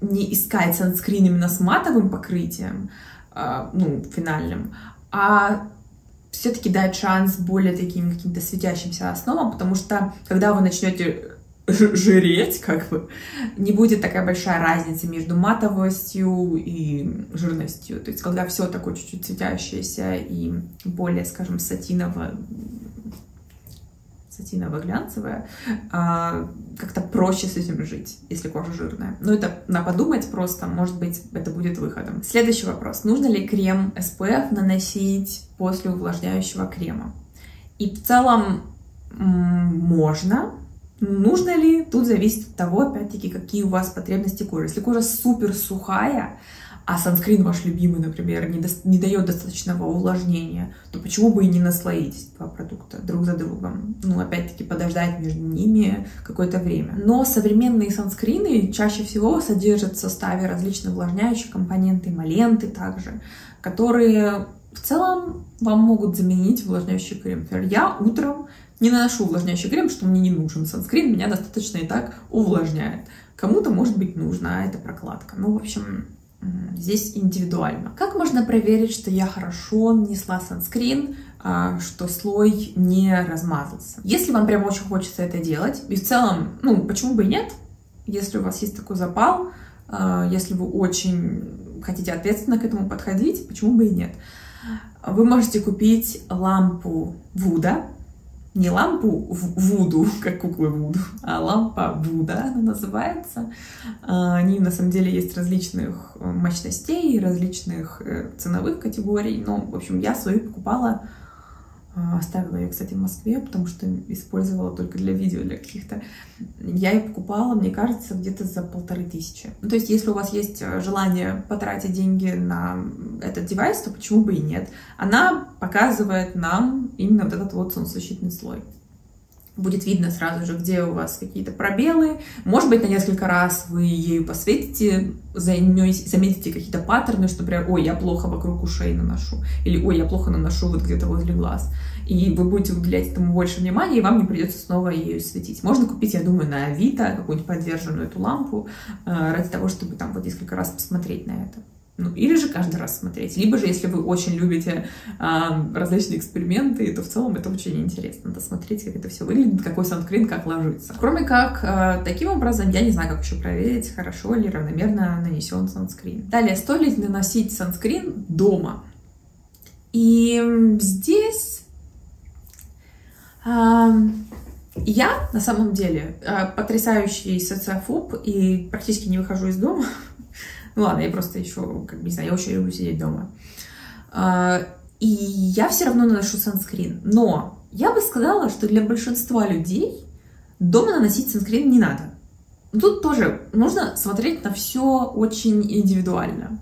не искать санскрин именно с матовым покрытием, а, ну, финальным, а все-таки дать шанс более таким каким-то светящимся основам, потому что когда вы начнете жиреть, как бы, не будет такая большая разница между матовостью и жирностью. То есть, когда все такое чуть-чуть светящееся и более, скажем, сатиново сатиново-глянцевая, а, как-то проще с этим жить, если кожа жирная. Но это на подумать просто, может быть, это будет выходом. Следующий вопрос. Нужно ли крем SPF наносить после увлажняющего крема? И в целом можно, Нужно ли? Тут зависит от того, опять-таки, какие у вас потребности кожи. Если кожа супер сухая, а санскрин ваш любимый, например, не, до, не дает достаточного увлажнения, то почему бы и не наслоить два продукта друг за другом? Ну, опять-таки, подождать между ними какое-то время. Но современные санскрины чаще всего содержат в составе различные увлажняющие компоненты, маленты также, которые в целом вам могут заменить увлажняющий крем. Например, я утром не наношу увлажняющий крем, что мне не нужен санскрин, меня достаточно и так увлажняет. Кому-то, может быть, нужна эта прокладка. Ну, в общем, здесь индивидуально. Как можно проверить, что я хорошо нанесла санскрин, а, что слой не размазался? Если вам прям очень хочется это делать, и в целом, ну, почему бы и нет, если у вас есть такой запал, а, если вы очень хотите ответственно к этому подходить, почему бы и нет? Вы можете купить лампу Вуда, не лампу Вуду, как куклы Вуду, а лампа Вуда она называется. А, они на самом деле есть различных э, мощностей, различных э, ценовых категорий, но, в общем, я свою покупала оставила ее, кстати, в Москве, потому что использовала только для видео, для каких-то. Я ее покупала, мне кажется, где-то за полторы тысячи. Ну, то есть, если у вас есть э, желание потратить деньги на этот девайс, то почему бы и нет? Она показывает нам именно вот этот вот солнцезащитный слой будет видно сразу же, где у вас какие-то пробелы. Может быть, на несколько раз вы ею посветите, заметите какие-то паттерны, что, например, ой, я плохо вокруг ушей наношу, или ой, я плохо наношу вот где-то возле глаз. И вы будете уделять этому больше внимания, и вам не придется снова ею светить. Можно купить, я думаю, на Авито какую-нибудь поддержанную эту лампу, э, ради того, чтобы там вот несколько раз посмотреть на это. Ну, или же каждый раз смотреть. Либо же, если вы очень любите а, различные эксперименты, то в целом это очень интересно. Надо смотреть, как это все выглядит, какой санскрин как ложится. Кроме как, а, таким образом, я не знаю, как еще проверить, хорошо ли равномерно нанесен санскрин. Далее, стоит ли наносить санскрин дома? И здесь а, я на самом деле а, потрясающий социофоб и практически не выхожу из дома. Ну ладно, я просто еще, как не знаю, я очень люблю сидеть дома. А, и я все равно наношу санскрин. Но я бы сказала, что для большинства людей дома наносить санскрин не надо. Тут тоже нужно смотреть на все очень индивидуально.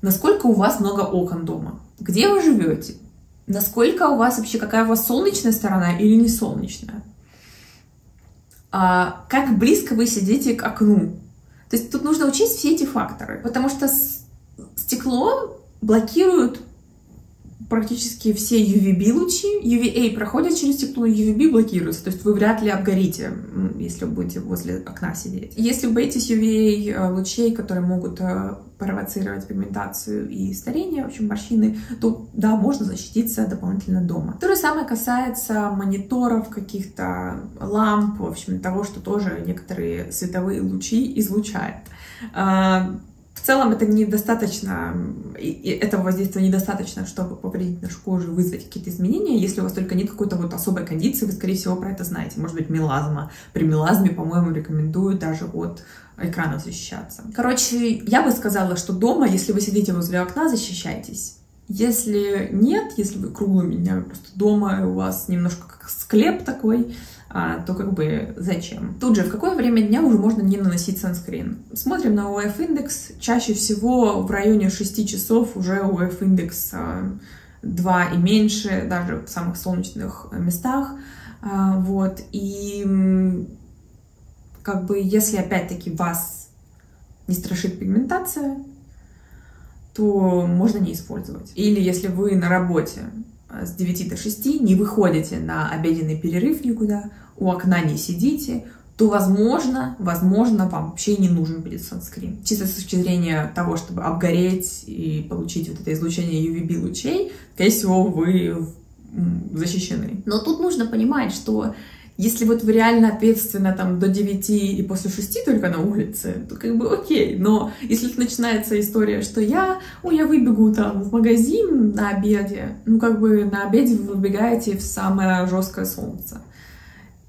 Насколько у вас много окон дома? Где вы живете? Насколько у вас вообще, какая у вас солнечная сторона или не солнечная? А как близко вы сидите к окну? То есть тут нужно учесть все эти факторы, потому что стекло блокирует практически все UVB-лучи. UVA проходят через стекло, UVB блокируется. То есть вы вряд ли обгорите, если вы будете возле окна сидеть. Если вы боитесь UVA-лучей, которые могут э, провоцировать пигментацию и старение, в общем, морщины, то да, можно защититься дополнительно дома. То же самое касается мониторов, каких-то ламп, в общем, того, что тоже некоторые световые лучи излучает. Целом это недостаточно, и этого воздействия недостаточно, чтобы повредить нашу кожу, вызвать какие-то изменения. Если у вас только нет какой-то вот особой кондиции, вы, скорее всего, про это знаете. Может быть, мелазма. При мелазме, по-моему, рекомендуют даже от экранов защищаться. Короче, я бы сказала, что дома, если вы сидите возле окна, защищайтесь. Если нет, если вы круглыми днями просто дома, у вас немножко как склеп такой, то как бы зачем? Тут же, в какое время дня уже можно не наносить санскрин? Смотрим на UF индекс. Чаще всего в районе 6 часов уже UF индекс 2 и меньше, даже в самых солнечных местах. А, вот. И как бы, если опять-таки вас не страшит пигментация, то можно не использовать. Или если вы на работе с 9 до 6 не выходите на обеденный перерыв никуда, у окна не сидите, то, возможно, возможно, вам вообще не нужен будет санскрин. Чисто с точки зрения того, чтобы обгореть и получить вот это излучение UVB-лучей, скорее всего, вы защищены. Но тут нужно понимать, что Если вот вы реально ответственно там до 9 и после 6 только на улице, то как бы окей. Но если начинается история, что я, ой, я выбегу там в магазин на обеде, ну как бы на обеде вы выбегаете в самое жесткое солнце.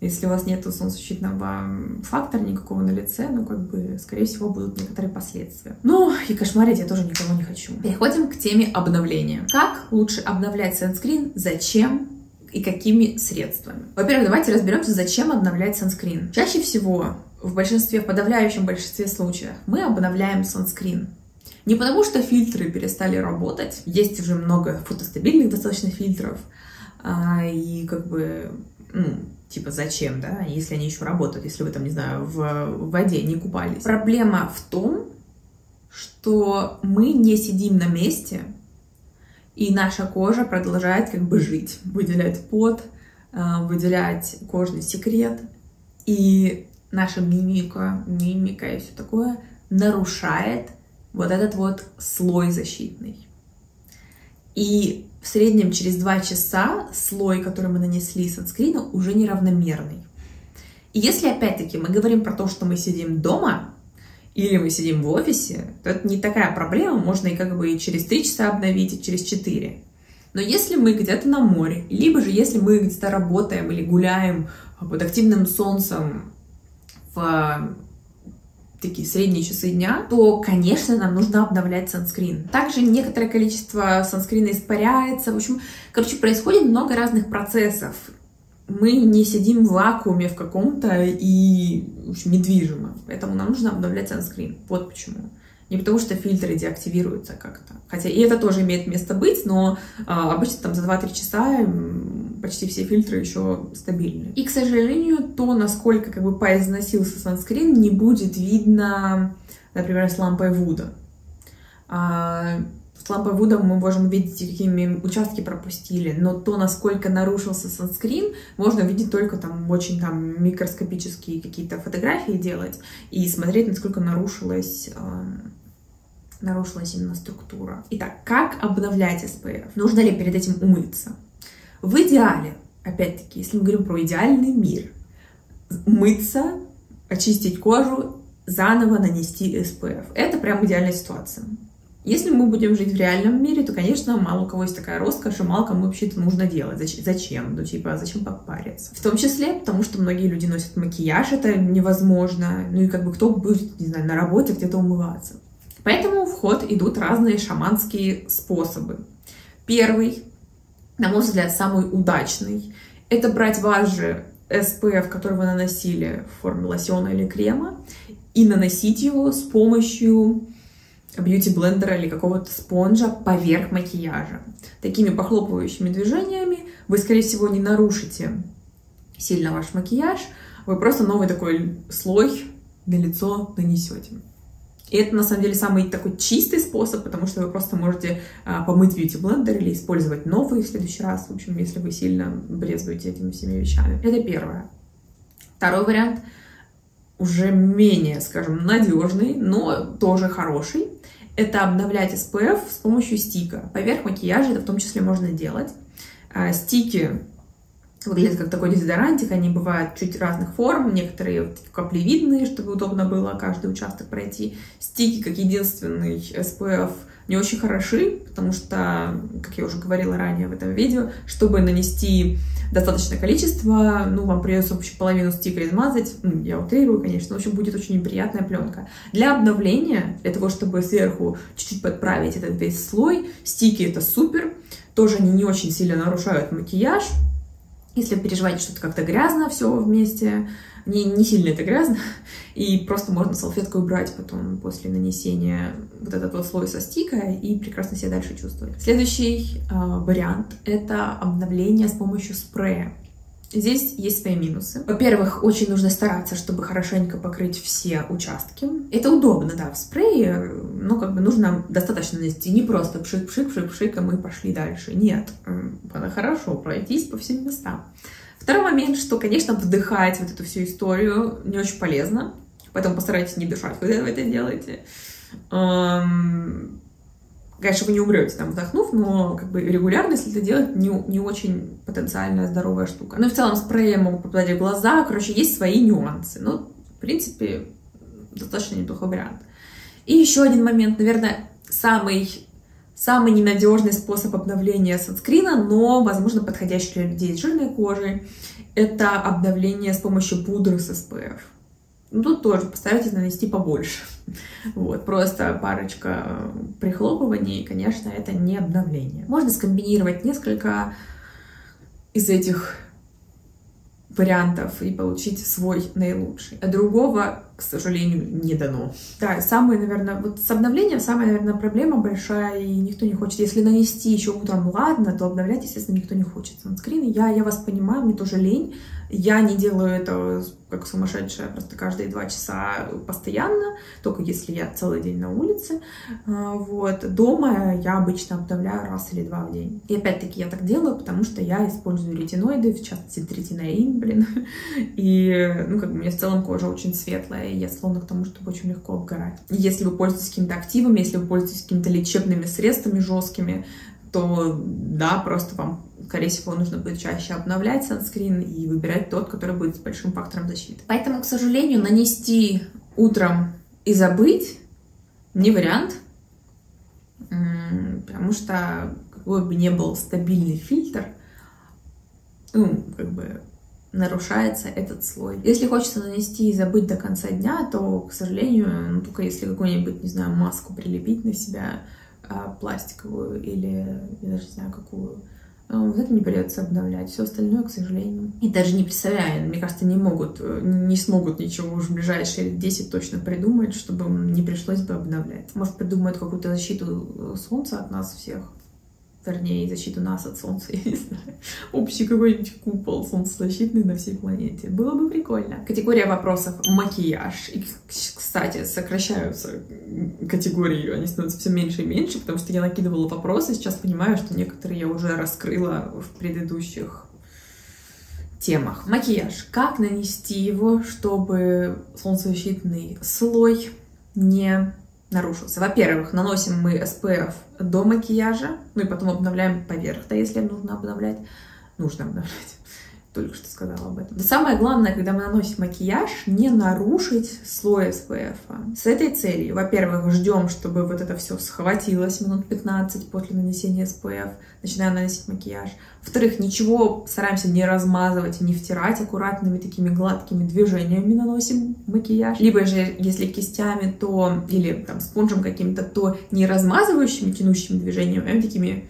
Если у вас нет солнцезащитного фактора никакого на лице, ну, как бы, скорее всего, будут некоторые последствия. Ну, и кошмарить я тоже никого не хочу. Переходим к теме обновления. Как лучше обновлять санскрин? Зачем? И какими средствами. Во-первых, давайте разберемся, зачем обновлять санскрин. Чаще всего, в большинстве, в подавляющем большинстве случаев, мы обновляем санскрин. Не потому, что фильтры перестали работать, есть уже много фотостабильных достаточно фильтров, а, и как бы, ну, типа, зачем, да, если они еще работают, если вы там, не знаю, в воде не купались. Проблема в том, что мы не сидим на месте, и наша кожа продолжает как бы жить, выделять пот, э, выделять кожный секрет, и наша мимика, мимика и все такое нарушает вот этот вот слой защитный. И в среднем через 2 часа слой, который мы нанесли санскрина, уже неравномерный. И если опять-таки мы говорим про то, что мы сидим дома, или мы сидим в офисе, то это не такая проблема, можно и как бы и через 3 часа обновить, и через 4. Но если мы где-то на море, либо же если мы где-то работаем или гуляем под активным солнцем в такие средние часы дня, то, конечно, нам нужно обновлять санскрин. Также некоторое количество санскрина испаряется. В общем, короче, происходит много разных процессов мы не сидим в вакууме в каком-то и в общем, недвижимо. Поэтому нам нужно обновлять санскрин. Вот почему. Не потому что фильтры деактивируются как-то. Хотя и это тоже имеет место быть, но а, обычно там за 2-3 часа почти все фильтры еще стабильны. И, к сожалению, то, насколько как бы поизносился санскрин, не будет видно, например, с лампой Вуда. А, с лампой Вуда мы можем увидеть, какими участки пропустили, но то, насколько нарушился санскрин, можно увидеть только там очень там микроскопические какие-то фотографии делать и смотреть, насколько нарушилась э, нарушилась именно структура. Итак, как обновлять SPF? Нужно ли перед этим умыться? В идеале, опять-таки, если мы говорим про идеальный мир, мыться, очистить кожу, заново нанести SPF. Это прям идеальная ситуация. Если мы будем жить в реальном мире, то, конечно, мало у кого есть такая роскошь, и мало кому вообще это нужно делать. Зачем? Ну, типа, зачем попариться? В том числе, потому что многие люди носят макияж, это невозможно. Ну и как бы кто будет, не знаю, на работе где-то умываться. Поэтому в ход идут разные шаманские способы. Первый, на мой взгляд, самый удачный, это брать ваш же SPF, который вы наносили в форме лосьона или крема, и наносить его с помощью бьюти-блендера или какого-то спонжа поверх макияжа. Такими похлопывающими движениями вы, скорее всего, не нарушите сильно ваш макияж, вы просто новый такой слой на лицо нанесете. И это, на самом деле, самый такой чистый способ, потому что вы просто можете а, помыть бьюти-блендер или использовать новый в следующий раз, в общем, если вы сильно брезгуете этими всеми вещами. Это первое. Второй вариант уже менее, скажем, надежный, но тоже хороший это обновлять SPF с помощью стика. Поверх макияжа это в том числе можно делать. А, стики выглядят как такой дезодорантик, они бывают чуть разных форм, некоторые каплевидные, чтобы удобно было каждый участок пройти. Стики, как единственный SPF, не очень хороши, потому что, как я уже говорила ранее в этом видео, чтобы нанести достаточное количество, ну, вам придется вообще половину стика измазать, ну, я утрирую, конечно, в общем, будет очень неприятная пленка. Для обновления, для того, чтобы сверху чуть-чуть подправить этот весь слой, стики это супер, тоже они не очень сильно нарушают макияж, если переживаете, что-то как-то грязно все вместе, не, не сильно это грязно, и просто можно салфетку убрать потом после нанесения вот этот вот слой со стика и прекрасно себя дальше чувствовать. Следующий э, вариант — это обновление с помощью спрея. Здесь есть свои минусы. Во-первых, очень нужно стараться, чтобы хорошенько покрыть все участки. Это удобно, да, в спрее, но как бы нужно достаточно нанести, не просто пшик-пшик-пшик-пшик, и мы пошли дальше. Нет, надо хорошо пройтись по всем местам. Второй момент, что, конечно, вдыхать вот эту всю историю не очень полезно, поэтому постарайтесь не дышать, когда вы это делаете. Конечно, вы не умрете там вдохнув, но как бы регулярно, если это делать, не, не очень потенциально здоровая штука. Ну и в целом спреи могут попадать в глаза, короче, есть свои нюансы. Ну, в принципе, достаточно неплохой вариант. И еще один момент, наверное, самый самый ненадежный способ обновления санскрина, но, возможно, подходящий для людей с жирной кожей, это обновление с помощью пудры с SPF. Ну, тут тоже постарайтесь нанести побольше. Вот, просто парочка прихлопываний, конечно, это не обновление. Можно скомбинировать несколько из этих вариантов и получить свой наилучший. А другого, к сожалению, не дано. Да, самое, наверное, вот с обновлением самая, наверное, проблема большая, и никто не хочет. Если нанести еще утром, ладно, то обновлять, естественно, никто не хочет. Санскрины, я, я вас понимаю, мне тоже лень. Я не делаю это как сумасшедшая, просто каждые два часа постоянно, только если я целый день на улице. А, вот. Дома я обычно обновляю раз или два в день. И опять-таки я так делаю, потому что я использую ретиноиды, в частности третинаин, блин. И, ну, как бы у меня в целом кожа очень светлая, и я склонна к тому, чтобы очень легко обгорать. Если вы пользуетесь какими-то активами, если вы пользуетесь какими-то лечебными средствами жесткими, то да, просто вам, скорее всего, нужно будет чаще обновлять санскрин и выбирать тот, который будет с большим фактором защиты. Поэтому, к сожалению, нанести утром и забыть не вариант, потому что какой бы ни был стабильный фильтр, ну, как бы нарушается этот слой. Если хочется нанести и забыть до конца дня, то, к сожалению, ну, только если какую-нибудь, не знаю, маску прилепить на себя, пластиковую или, я даже не знаю, какую. А, вот это не придется обновлять. Все остальное, к сожалению. И даже не представляю, мне кажется, не могут, э, не смогут ничего уж в ближайшие 10 точно придумать, чтобы не пришлось бы обновлять. Может, придумают какую-то защиту солнца от нас всех вернее, защиту нас от Солнца, я не знаю, общий какой-нибудь купол солнцезащитный на всей планете. Было бы прикольно. Категория вопросов макияж. И, кстати, сокращаются категории, они становятся все меньше и меньше, потому что я накидывала вопросы, сейчас понимаю, что некоторые я уже раскрыла в предыдущих темах. Макияж. Как нанести его, чтобы солнцезащитный слой не нарушился. Во-первых, наносим мы SPF до макияжа, ну и потом обновляем поверх, да, если нужно обновлять. Нужно обновлять. Только что сказала об этом. Но самое главное, когда мы наносим макияж, не нарушить слой SPF. С этой целью, во-первых, ждем, чтобы вот это все схватилось минут 15 после нанесения SPF, начинаем наносить макияж. Во-вторых, ничего стараемся не размазывать не втирать, аккуратными такими гладкими движениями наносим макияж. Либо же, если кистями, то, или там спонжем каким-то, то не размазывающими, тянущими движениями, а такими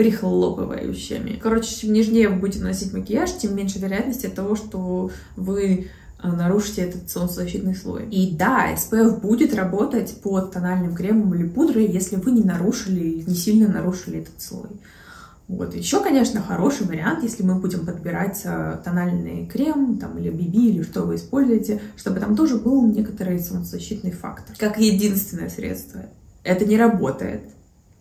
прихлопывающими. Короче, чем нежнее вы будете наносить макияж, тем меньше вероятности того, что вы э, нарушите этот солнцезащитный слой. И да, SPF будет работать под тональным кремом или пудрой, если вы не нарушили или не сильно нарушили этот слой. Вот. Еще, конечно, хороший вариант, если мы будем подбирать э, тональный крем там, или BB, или что вы используете, чтобы там тоже был некоторый солнцезащитный фактор. Как единственное средство. Это не работает.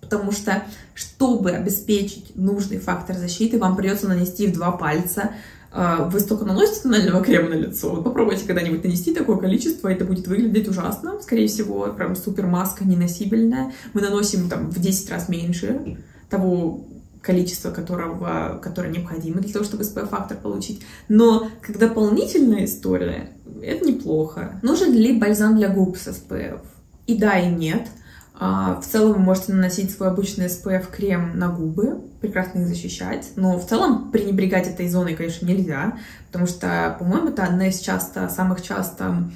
Потому что, чтобы обеспечить нужный фактор защиты, вам придется нанести в два пальца э, вы столько наносите тонального крема на лицо, попробуйте когда-нибудь нанести такое количество, это будет выглядеть ужасно, скорее всего, прям супер маска неносибельная. Мы наносим там в 10 раз меньше того количество которого, которое необходимо для того, чтобы SPF-фактор получить. Но как дополнительная история, это неплохо. Нужен ли бальзам для губ с SPF? И да, и нет. А, в целом вы можете наносить свой обычный SPF-крем на губы, прекрасно их защищать. Но в целом пренебрегать этой зоной, конечно, нельзя, потому что, по-моему, это одна из часто, самых часто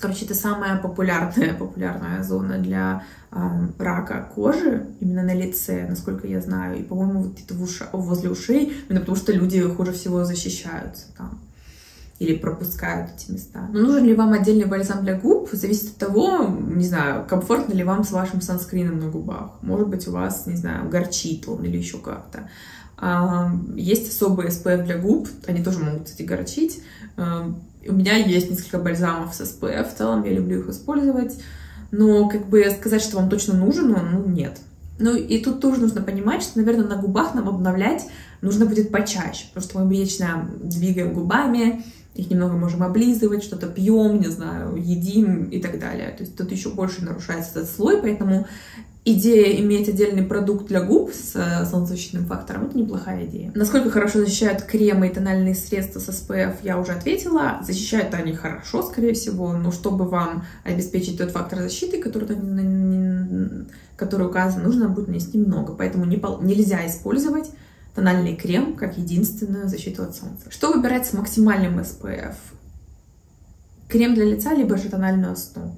Короче, это самая популярная, популярная зона для э, рака кожи, именно на лице, насколько я знаю. И, по-моему, вот где-то уша, возле ушей, именно потому что люди хуже всего защищаются там или пропускают эти места. Но нужен ли вам отдельный бальзам для губ, зависит от того, не знаю, комфортно ли вам с вашим санскрином на губах. Может быть, у вас, не знаю, горчит он или еще как-то. Есть особые SPF для губ, они тоже могут, кстати, горчить. У меня есть несколько бальзамов с SPF, в целом я люблю их использовать. Но как бы сказать, что вам точно нужен ну нет. Ну и тут тоже нужно понимать, что, наверное, на губах нам обновлять нужно будет почаще, потому что мы вечно двигаем губами, их немного можем облизывать, что-то пьем, не знаю, едим и так далее. То есть тут еще больше нарушается этот слой, поэтому идея иметь отдельный продукт для губ с э, солнцезащитным фактором — это неплохая идея. Насколько хорошо защищают кремы и тональные средства с SPF, я уже ответила. Защищают они хорошо, скорее всего, но чтобы вам обеспечить тот фактор защиты, который, который указан, нужно будет нанести много. Поэтому не, нельзя использовать тональный крем как единственную защиту от солнца. Что выбирать с максимальным SPF? Крем для лица, либо же тональную основу.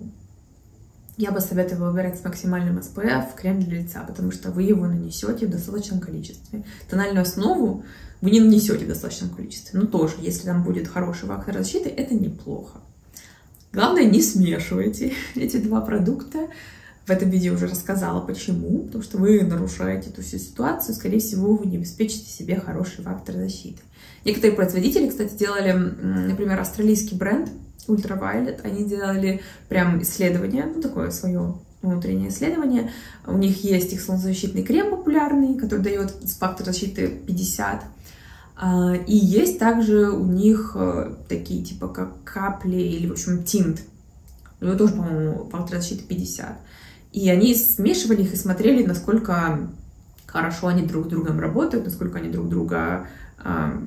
Я бы советовала выбирать с максимальным SPF крем для лица, потому что вы его нанесете в достаточном количестве. Тональную основу вы не нанесете в достаточном количестве. Но тоже, если там будет хороший фактор защиты, это неплохо. Главное, не смешивайте эти два продукта. В этом видео уже рассказала, почему. Потому что вы нарушаете эту всю ситуацию. Скорее всего, вы не обеспечите себе хороший фактор защиты. Некоторые производители, кстати, делали, например, австралийский бренд Ultraviolet. Они делали прям исследование, ну, такое свое внутреннее исследование. У них есть их солнцезащитный крем популярный, который дает фактор защиты 50. А, и есть также у них э, такие, типа, как капли или, в общем, тинт. У тоже, по-моему, фактор защиты 50. И они смешивали их и смотрели, насколько хорошо они друг с другом работают, насколько они друг друга э,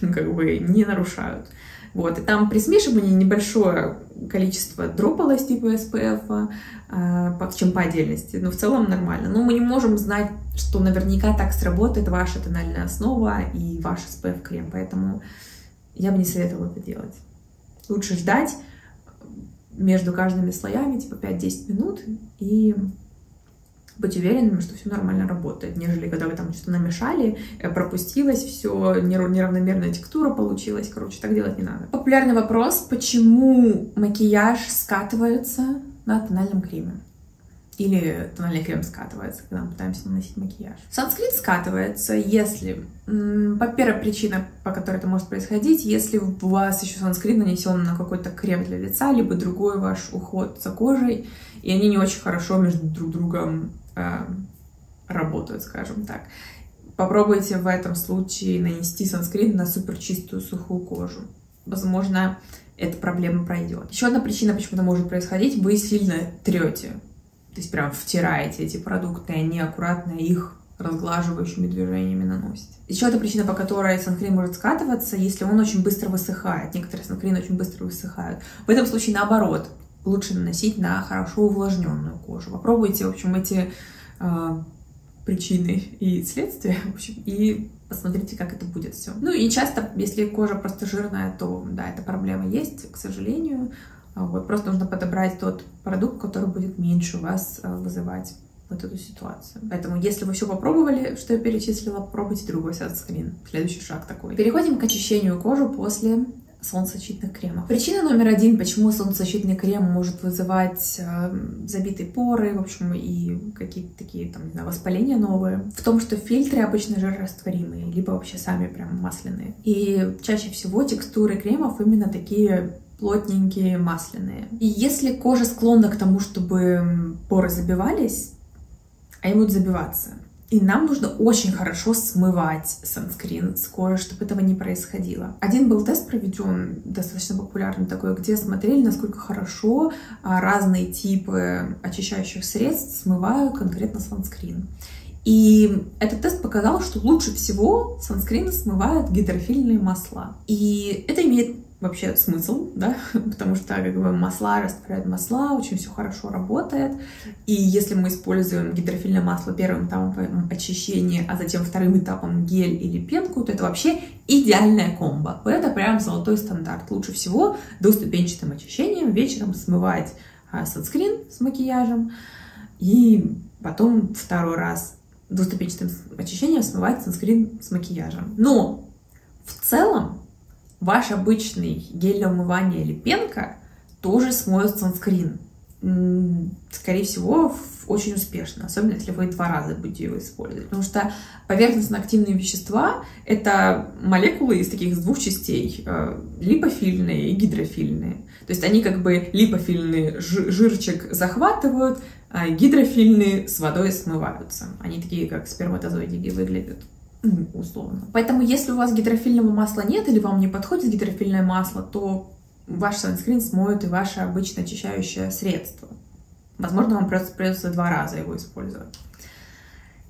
как бы не нарушают. Вот, и там при смешивании небольшое количество дропалось типа SPF, э, чем по отдельности, но в целом нормально. Но мы не можем знать, что наверняка так сработает ваша тональная основа и ваш SPF крем, поэтому я бы не советовала это делать. Лучше ждать, между каждыми слоями, типа 5-10 минут, и быть уверенными, что все нормально работает, нежели когда вы там что-то намешали, э, пропустилось все, неравномерная текстура получилась. Короче, так делать не надо. Популярный вопрос, почему макияж скатывается на тональном креме? Или тональный крем скатывается, когда мы пытаемся наносить макияж. Санскрин скатывается, если... По первой причине, по которой это может происходить, если у вас еще санскрин нанесен на какой-то крем для лица, либо другой ваш уход за кожей, и они не очень хорошо между друг другом э, работают, скажем так. Попробуйте в этом случае нанести санскрин на супер чистую сухую кожу. Возможно, эта проблема пройдет. Еще одна причина, почему это может происходить, вы сильно трете то есть прям втираете эти продукты, они аккуратно их разглаживающими движениями наносите. Еще одна причина, по которой санкрин может скатываться, если он очень быстро высыхает. Некоторые санкрины очень быстро высыхают. В этом случае наоборот, лучше наносить на хорошо увлажненную кожу. Попробуйте, в общем, эти э, причины и следствия, в общем, и посмотрите, как это будет все. Ну и часто, если кожа просто жирная, то да, эта проблема есть, к сожалению. Вот, просто нужно подобрать тот продукт, который будет меньше у вас а, вызывать вот эту ситуацию. Поэтому, если вы все попробовали, что я перечислила, попробуйте другой санскрин. Следующий шаг такой. Переходим к очищению кожи после солнцезащитных кремов. Причина номер один, почему солнцезащитный крем может вызывать э, забитые поры, в общем, и какие-то такие, там, не знаю, воспаления новые, в том, что фильтры обычно жирорастворимые, либо вообще сами прям масляные. И чаще всего текстуры кремов именно такие плотненькие, масляные. И если кожа склонна к тому, чтобы поры забивались, они будут забиваться. И нам нужно очень хорошо смывать санскрин с кожи, чтобы этого не происходило. Один был тест проведен, достаточно популярный такой, где смотрели, насколько хорошо а, разные типы очищающих средств смывают конкретно санскрин. И этот тест показал, что лучше всего санскрин смывают гидрофильные масла. И это имеет вообще смысл, да, потому что как бы масла растворяют масла, очень все хорошо работает. И если мы используем гидрофильное масло первым этапом очищения, а затем вторым этапом гель или пенку, то это вообще идеальная комбо. Это прям золотой стандарт. Лучше всего двуступенчатым очищением вечером смывать а, санскрин с макияжем и потом второй раз двуступенчатым очищением смывать санскрин с макияжем. Но в целом ваш обычный гель для умывания или пенка тоже смоет санскрин. скорее всего, очень успешно, особенно если вы два раза будете его использовать. Потому что поверхностно-активные вещества — это молекулы из таких двух частей, э, липофильные и гидрофильные. То есть они как бы липофильные жирчик захватывают, а гидрофильные с водой смываются. Они такие, как сперматозоидики выглядят условно. Поэтому, если у вас гидрофильного масла нет или вам не подходит гидрофильное масло, то ваш санскрин смоет и ваше обычное очищающее средство. Возможно, вам просто придется два раза его использовать.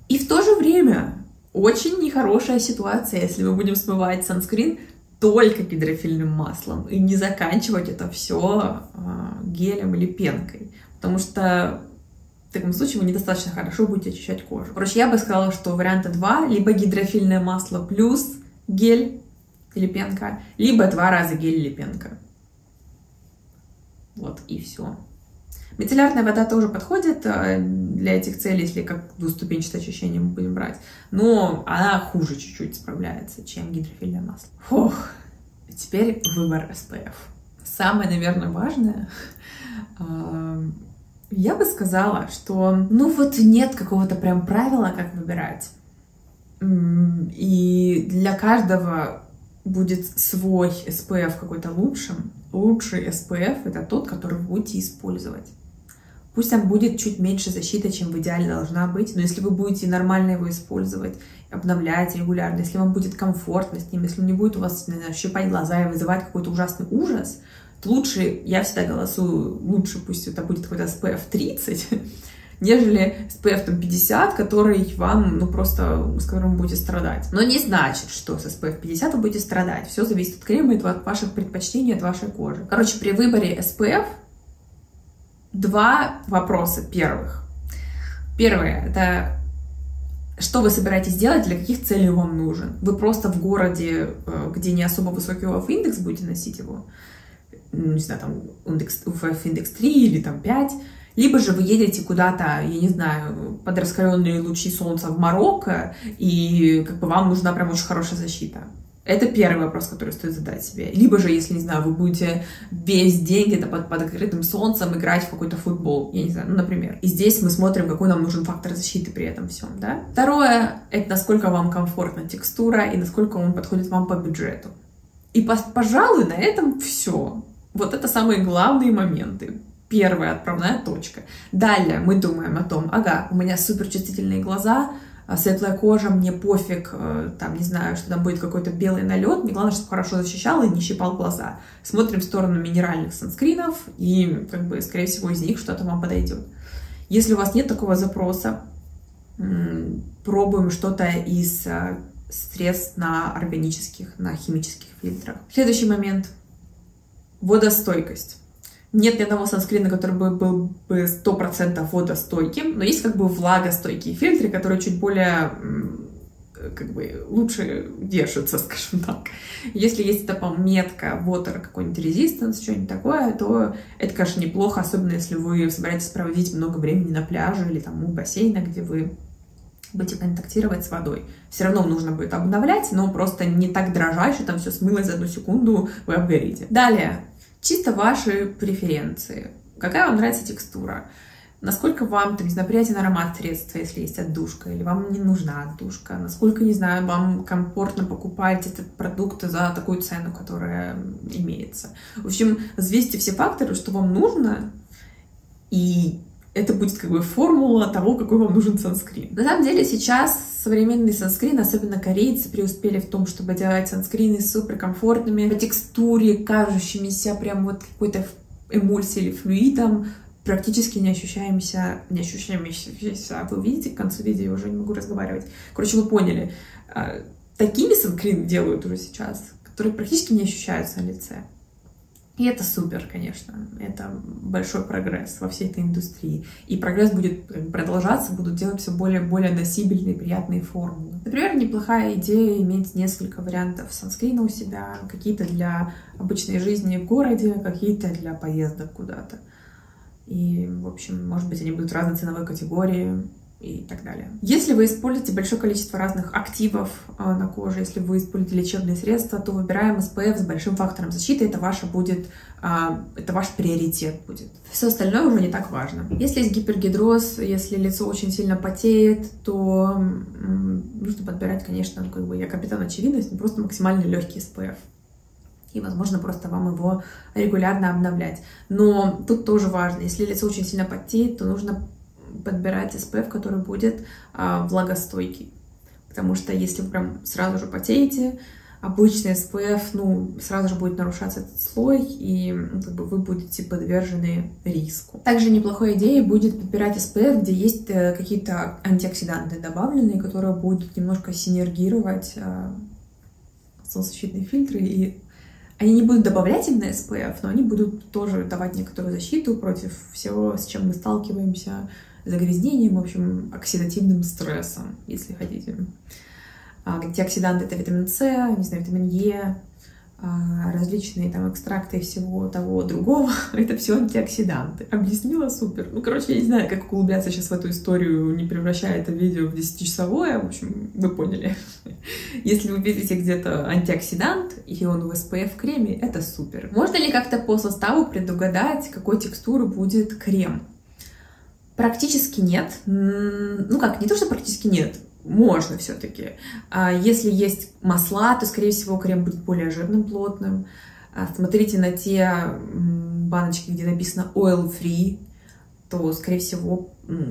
И в то же время очень нехорошая ситуация, если мы будем смывать санскрин только гидрофильным маслом и не заканчивать это все э, гелем или пенкой. Потому что в таком случае вы недостаточно хорошо будете очищать кожу. Короче, я бы сказала, что варианта два, либо гидрофильное масло плюс гель или пенка, либо два раза гель или пенка. Вот и все. Мицеллярная вода тоже подходит э, для этих целей, если как двуступенчатое очищение мы будем брать, но она хуже чуть-чуть справляется, чем гидрофильное масло. Фух, теперь выбор SPF. Самое, наверное, важное, э, я бы сказала, что, ну вот нет какого-то прям правила, как выбирать. И для каждого будет свой SPF какой-то лучшим. Лучший SPF это тот, который вы будете использовать. Пусть там будет чуть меньше защиты, чем в идеале должна быть, но если вы будете нормально его использовать, обновлять регулярно, если вам будет комфортно с ним, если не будет у вас не знаю, щипать глаза и вызывать какой-то ужасный ужас, лучше, я всегда голосую, лучше пусть это будет какой-то SPF 30, нежели SPF там, 50, который вам, ну просто, с которым будете страдать. Но не значит, что с SPF 50 вы будете страдать. Все зависит от крема, и от ваших предпочтений, от вашей кожи. Короче, при выборе SPF два вопроса первых. Первое — это что вы собираетесь делать, для каких целей вам нужен? Вы просто в городе, э, где не особо высокий UF индекс, будете носить его, не знаю, там индекс, UF индекс 3 или там 5, либо же вы едете куда-то, я не знаю, под раскаленные лучи солнца в Марокко, и как бы вам нужна прям очень хорошая защита. Это первый вопрос, который стоит задать себе. Либо же, если, не знаю, вы будете весь день где-то под, под открытым солнцем играть в какой-то футбол, я не знаю, ну, например. И здесь мы смотрим, какой нам нужен фактор защиты при этом всем, да. Второе, это насколько вам комфортна текстура и насколько он подходит вам по бюджету. И, пожалуй, на этом все. Вот это самые главные моменты. Первая отправная точка. Далее мы думаем о том, ага, у меня суперчувствительные глаза, а, светлая кожа, мне пофиг, э, там, не знаю, что там будет какой-то белый налет, мне главное, чтобы хорошо защищал и не щипал глаза. Смотрим в сторону минеральных санскринов, и, как бы, скорее всего, из них что-то вам подойдет. Если у вас нет такого запроса, пробуем что-то из э, средств на органических, на химических фильтрах. Следующий момент – водостойкость. Нет ни одного санскрина, который бы был бы 100% водостойким, но есть как бы влагостойкие фильтры, которые чуть более как бы лучше держатся, скажем так. Если есть эта пометка water какой-нибудь resistance, что-нибудь такое, то это, конечно, неплохо, особенно если вы собираетесь проводить много времени на пляже или там у бассейна, где вы будете контактировать с водой. Все равно нужно будет обновлять, но просто не так дрожать, что там все смылось за одну секунду, вы обгорите. Далее, чисто ваши преференции. Какая вам нравится текстура? Насколько вам, там, не знаю, приятен аромат средства, если есть отдушка, или вам не нужна отдушка? Насколько, не знаю, вам комфортно покупать этот продукт за такую цену, которая имеется? В общем, взвесьте все факторы, что вам нужно, и это будет как бы формула того, какой вам нужен санскрин. На самом деле сейчас современный санскрин, особенно корейцы, преуспели в том, чтобы делать санскрины суперкомфортными, по текстуре, кажущимися прям вот какой-то эмульсией или флюидом, практически не ощущаемся, не ощущаемся. Вы увидите к концу видео, я уже не могу разговаривать. Короче, вы поняли. А, такими санскрин делают уже сейчас, которые практически не ощущаются на лице. И это супер, конечно. Это большой прогресс во всей этой индустрии. И прогресс будет продолжаться, будут делать все более более носибельные, приятные формулы. Например, неплохая идея иметь несколько вариантов санскрина у себя. Какие-то для обычной жизни в городе, какие-то для поездок куда-то. И, в общем, может быть, они будут разной ценовой категории. И так далее. Если вы используете большое количество разных активов э, на коже, если вы используете лечебные средства, то выбираем SPF с большим фактором защиты. Это ваша будет, э, это ваш приоритет будет. Все остальное уже не так важно. Если есть гипергидроз, если лицо очень сильно потеет, то нужно подбирать, конечно, как бы я капитан очевидность, просто максимально легкий SPF и, возможно, просто вам его регулярно обновлять. Но тут тоже важно, если лицо очень сильно потеет, то нужно подбирать SPF, который будет а, влагостойкий. Потому что если вы прям сразу же потеете, обычный SPF, ну, сразу же будет нарушаться этот слой, и ну, как бы вы будете подвержены риску. Также неплохой идеей будет подбирать SPF, где есть э, какие-то антиоксиданты добавленные, которые будут немножко синергировать э, солнцезащитные фильтры и они не будут добавлять именно SPF, но они будут тоже давать некоторую защиту против всего, с чем мы сталкиваемся, загрязнением, в общем, оксидативным стрессом, если хотите. Антиоксиданты — это витамин С, не знаю, витамин Е, а, различные там экстракты всего того другого, это все антиоксиданты. Объяснила супер. Ну, короче, я не знаю, как углубляться сейчас в эту историю, не превращая это видео в 10-часовое. В общем, вы поняли. Если вы видите где-то антиоксидант, и он в SPF креме, это супер. Можно ли как-то по составу предугадать, какой текстуры будет крем? Практически нет. Ну как, не то, что практически нет можно все-таки. А если есть масла, то, скорее всего, крем будет более жирным, плотным. А смотрите на те баночки, где написано oil free, то, скорее всего,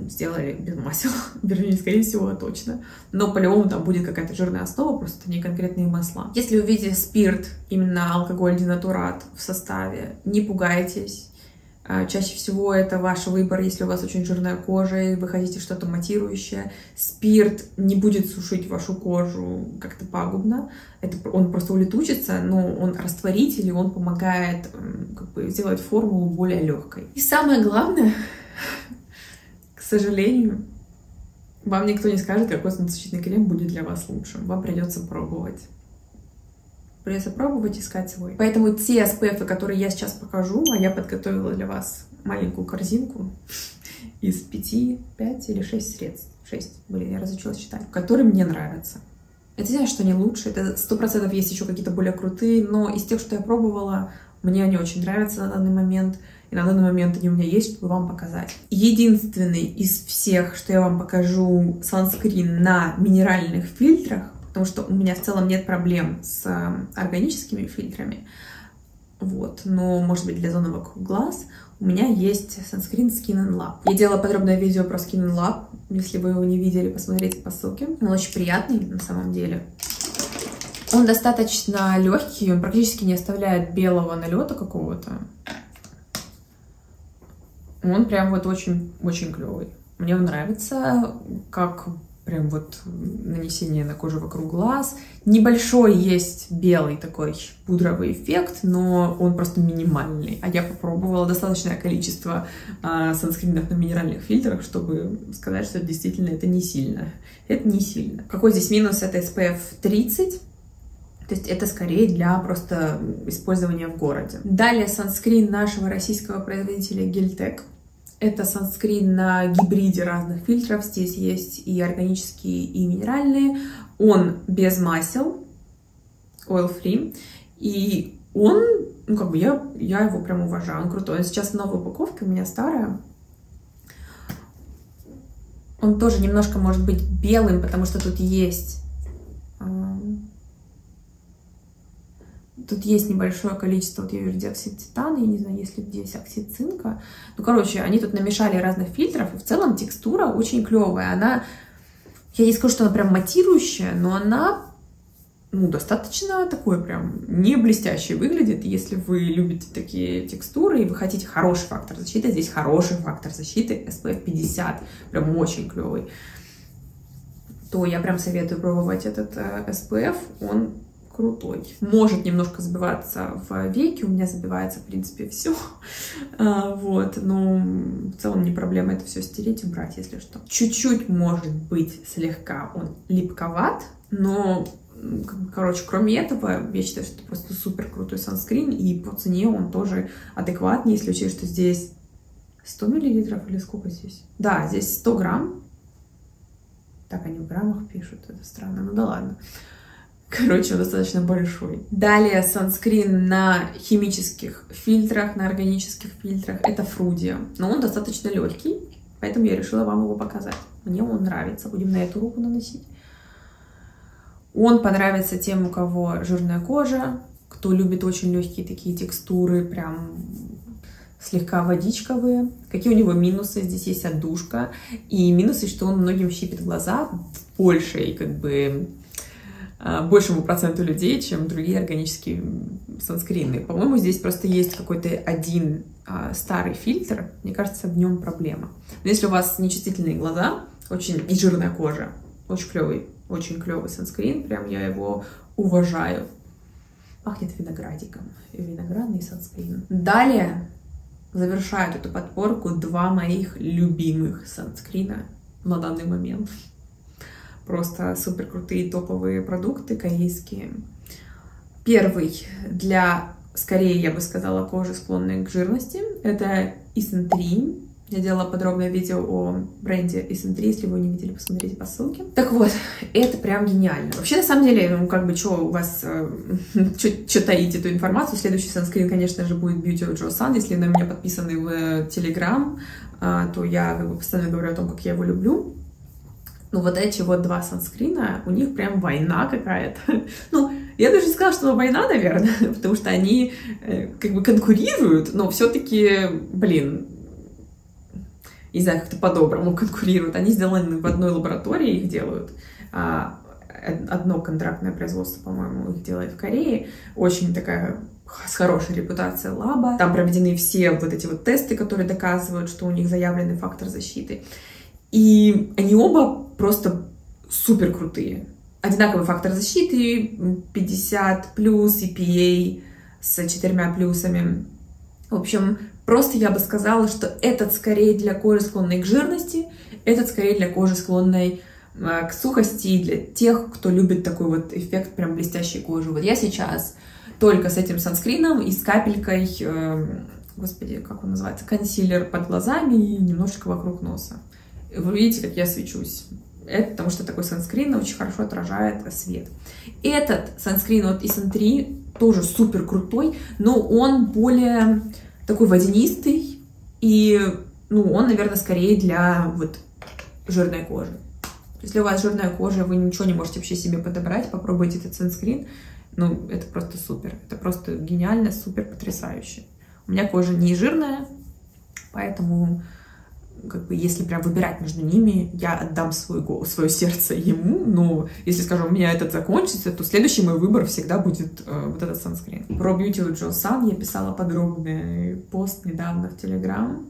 сделали без масел. Вернее, скорее всего, точно. Но по-любому там будет какая-то жирная основа, просто не конкретные масла. Если вы видите спирт, именно алкоголь денатурат в составе, не пугайтесь. А, чаще всего это ваш выбор, если у вас очень жирная кожа, и вы хотите что-то матирующее. Спирт не будет сушить вашу кожу как-то пагубно. Это, он просто улетучится, но он растворитель, и он помогает как бы, сделать формулу более легкой. И самое главное, к сожалению, вам никто не скажет, какой солнцезащитный крем будет для вас лучшим. Вам придется пробовать придется пробовать искать свой. Поэтому те SPF, которые я сейчас покажу, а я подготовила для вас маленькую корзинку из 5, 5 или 6 средств. 6, блин, я разучилась читать. Которые мне нравятся. Это не значит, что они лучше, это сто процентов есть еще какие-то более крутые, но из тех, что я пробовала, мне они очень нравятся на данный момент, и на данный момент они у меня есть, чтобы вам показать. Единственный из всех, что я вам покажу, санскрин на минеральных фильтрах, потому что у меня в целом нет проблем с э, органическими фильтрами. Вот, но, может быть, для зоны вокруг глаз у меня есть Sunscreen Skin and Lab. Я делала подробное видео про Skin and Lab. Если вы его не видели, посмотрите по ссылке. Он очень приятный на самом деле. Он достаточно легкий, он практически не оставляет белого налета какого-то. Он прям вот очень-очень клевый. Мне нравится, как прям вот нанесение на кожу вокруг глаз. Небольшой есть белый такой пудровый эффект, но он просто минимальный. А я попробовала достаточное количество а, санскринов на минеральных фильтрах, чтобы сказать, что действительно это не сильно. Это не сильно. Какой здесь минус? Это SPF 30. То есть это скорее для просто использования в городе. Далее санскрин нашего российского производителя Гельтек. Это санскрин на гибриде разных фильтров. Здесь есть и органические, и минеральные. Он без масел, oil free. И он, ну как бы я, я его прям уважаю, он крутой. Он сейчас новая упаковка, у меня старая. Он тоже немножко может быть белым, потому что тут есть Тут есть небольшое количество, вот я вижу, диоксид титана, я не знаю, есть ли здесь оксид цинка. Ну, короче, они тут намешали разных фильтров, и в целом текстура очень клевая. Она, я не скажу, что она прям матирующая, но она ну, достаточно такой прям не блестящий выглядит. Если вы любите такие текстуры и вы хотите хороший фактор защиты, здесь хороший фактор защиты SPF 50, прям очень клевый, то я прям советую пробовать этот э, SPF. Он крутой. Может немножко забиваться в веки, у меня забивается, в принципе, все. А, вот, но в целом не проблема это все стереть, убрать, если что. Чуть-чуть, может быть, слегка он липковат, но короче, кроме этого, я считаю, что это просто супер крутой санскрин, и по цене он тоже адекватный, если учесть, что здесь 100 миллилитров или сколько здесь? Да, здесь 100 грамм, Так они в граммах пишут, это странно, ну да ладно. Короче, он достаточно большой. Далее санскрин на химических фильтрах, на органических фильтрах. Это Фрудия. Но он достаточно легкий, поэтому я решила вам его показать. Мне он нравится. Будем на эту руку наносить. Он понравится тем, у кого жирная кожа, кто любит очень легкие такие текстуры, прям слегка водичковые. Какие у него минусы? Здесь есть отдушка. И минусы, что он многим щипит глаза в большей, как бы, большему проценту людей, чем другие органические санскрины. По-моему, здесь просто есть какой-то один а, старый фильтр. Мне кажется, в нем проблема. Но если у вас нечувствительные глаза, очень и жирная кожа, очень клевый, очень клевый санскрин. Прям я его уважаю. Пахнет виноградиком. Виноградный санскрин. Далее завершают эту подборку два моих любимых санскрина на данный момент. Просто супер крутые топовые продукты корейские. Первый для, скорее, я бы сказала, кожи, склонной к жирности. Это Исентрин. Я делала подробное видео о бренде Исен3, если вы не видели, посмотрите по ссылке. Так вот, это прям гениально. Вообще, на самом деле, ну, как бы, что у вас, э, что таить эту информацию, следующий санскрин, конечно же, будет Beauty of Joe Sun. Если на меня подписаны в Telegram, э, то я как бы постоянно говорю о том, как я его люблю. Ну, вот эти вот два санскрина, у них прям война какая-то. Ну, я даже не сказала, что война, наверное, потому что они э, как бы конкурируют, но все-таки, блин, не знаю, как-то по-доброму конкурируют. Они сделаны в одной лаборатории, их делают. А, одно контрактное производство, по-моему, их делает в Корее. Очень такая с хорошей репутацией лаба. Там проведены все вот эти вот тесты, которые доказывают, что у них заявленный фактор защиты. И они оба просто супер крутые. Одинаковый фактор защиты, 50 плюс, EPA с четырьмя плюсами. В общем, Просто я бы сказала, что этот скорее для кожи, склонной к жирности, этот скорее для кожи, склонной э, к сухости, для тех, кто любит такой вот эффект прям блестящей кожи. Вот я сейчас только с этим санскрином и с капелькой, э, господи, как он называется, консилер под глазами и немножечко вокруг носа. Вы видите, как я свечусь. Это потому что такой санскрин очень хорошо отражает свет. Этот санскрин от Isen3 тоже супер крутой, но он более такой водянистый, и, ну, он, наверное, скорее для вот жирной кожи. Если у вас жирная кожа, вы ничего не можете вообще себе подобрать, попробуйте этот санскрин. Ну, это просто супер. Это просто гениально, супер, потрясающе. У меня кожа не жирная, поэтому как бы, если прям выбирать между ними, я отдам свой голос, свое сердце ему, но если, скажем, у меня этот закончится, то следующий мой выбор всегда будет э, вот этот санскрин. Про Beauty with Joe Sun я писала подробный пост недавно в Telegram.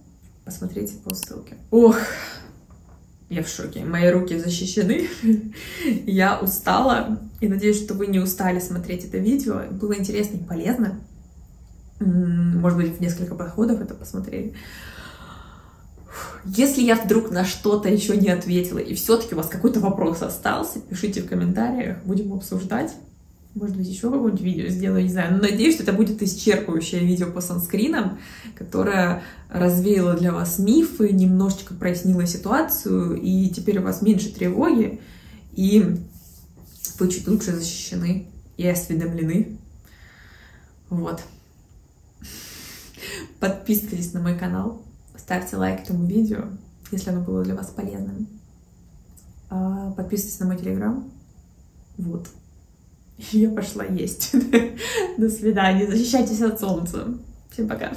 Посмотрите по ссылке. Ох, я в шоке. Мои руки защищены. я устала. И надеюсь, что вы не устали смотреть это видео. Было интересно и полезно. Может быть, в несколько подходов это посмотрели. Если я вдруг на что-то еще не ответила, и все-таки у вас какой-то вопрос остался, пишите в комментариях, будем обсуждать. Может быть, еще какое-нибудь видео сделаю, не знаю. Но надеюсь, что это будет исчерпывающее видео по санскринам, которое развеяло для вас мифы, немножечко прояснило ситуацию, и теперь у вас меньше тревоги, и вы чуть лучше защищены и осведомлены. Вот. Подписывайтесь на мой канал. Ставьте лайк этому видео, если оно было для вас полезным. А, подписывайтесь на мой телеграм. Вот. Я пошла есть. До свидания. Защищайтесь от солнца. Всем пока.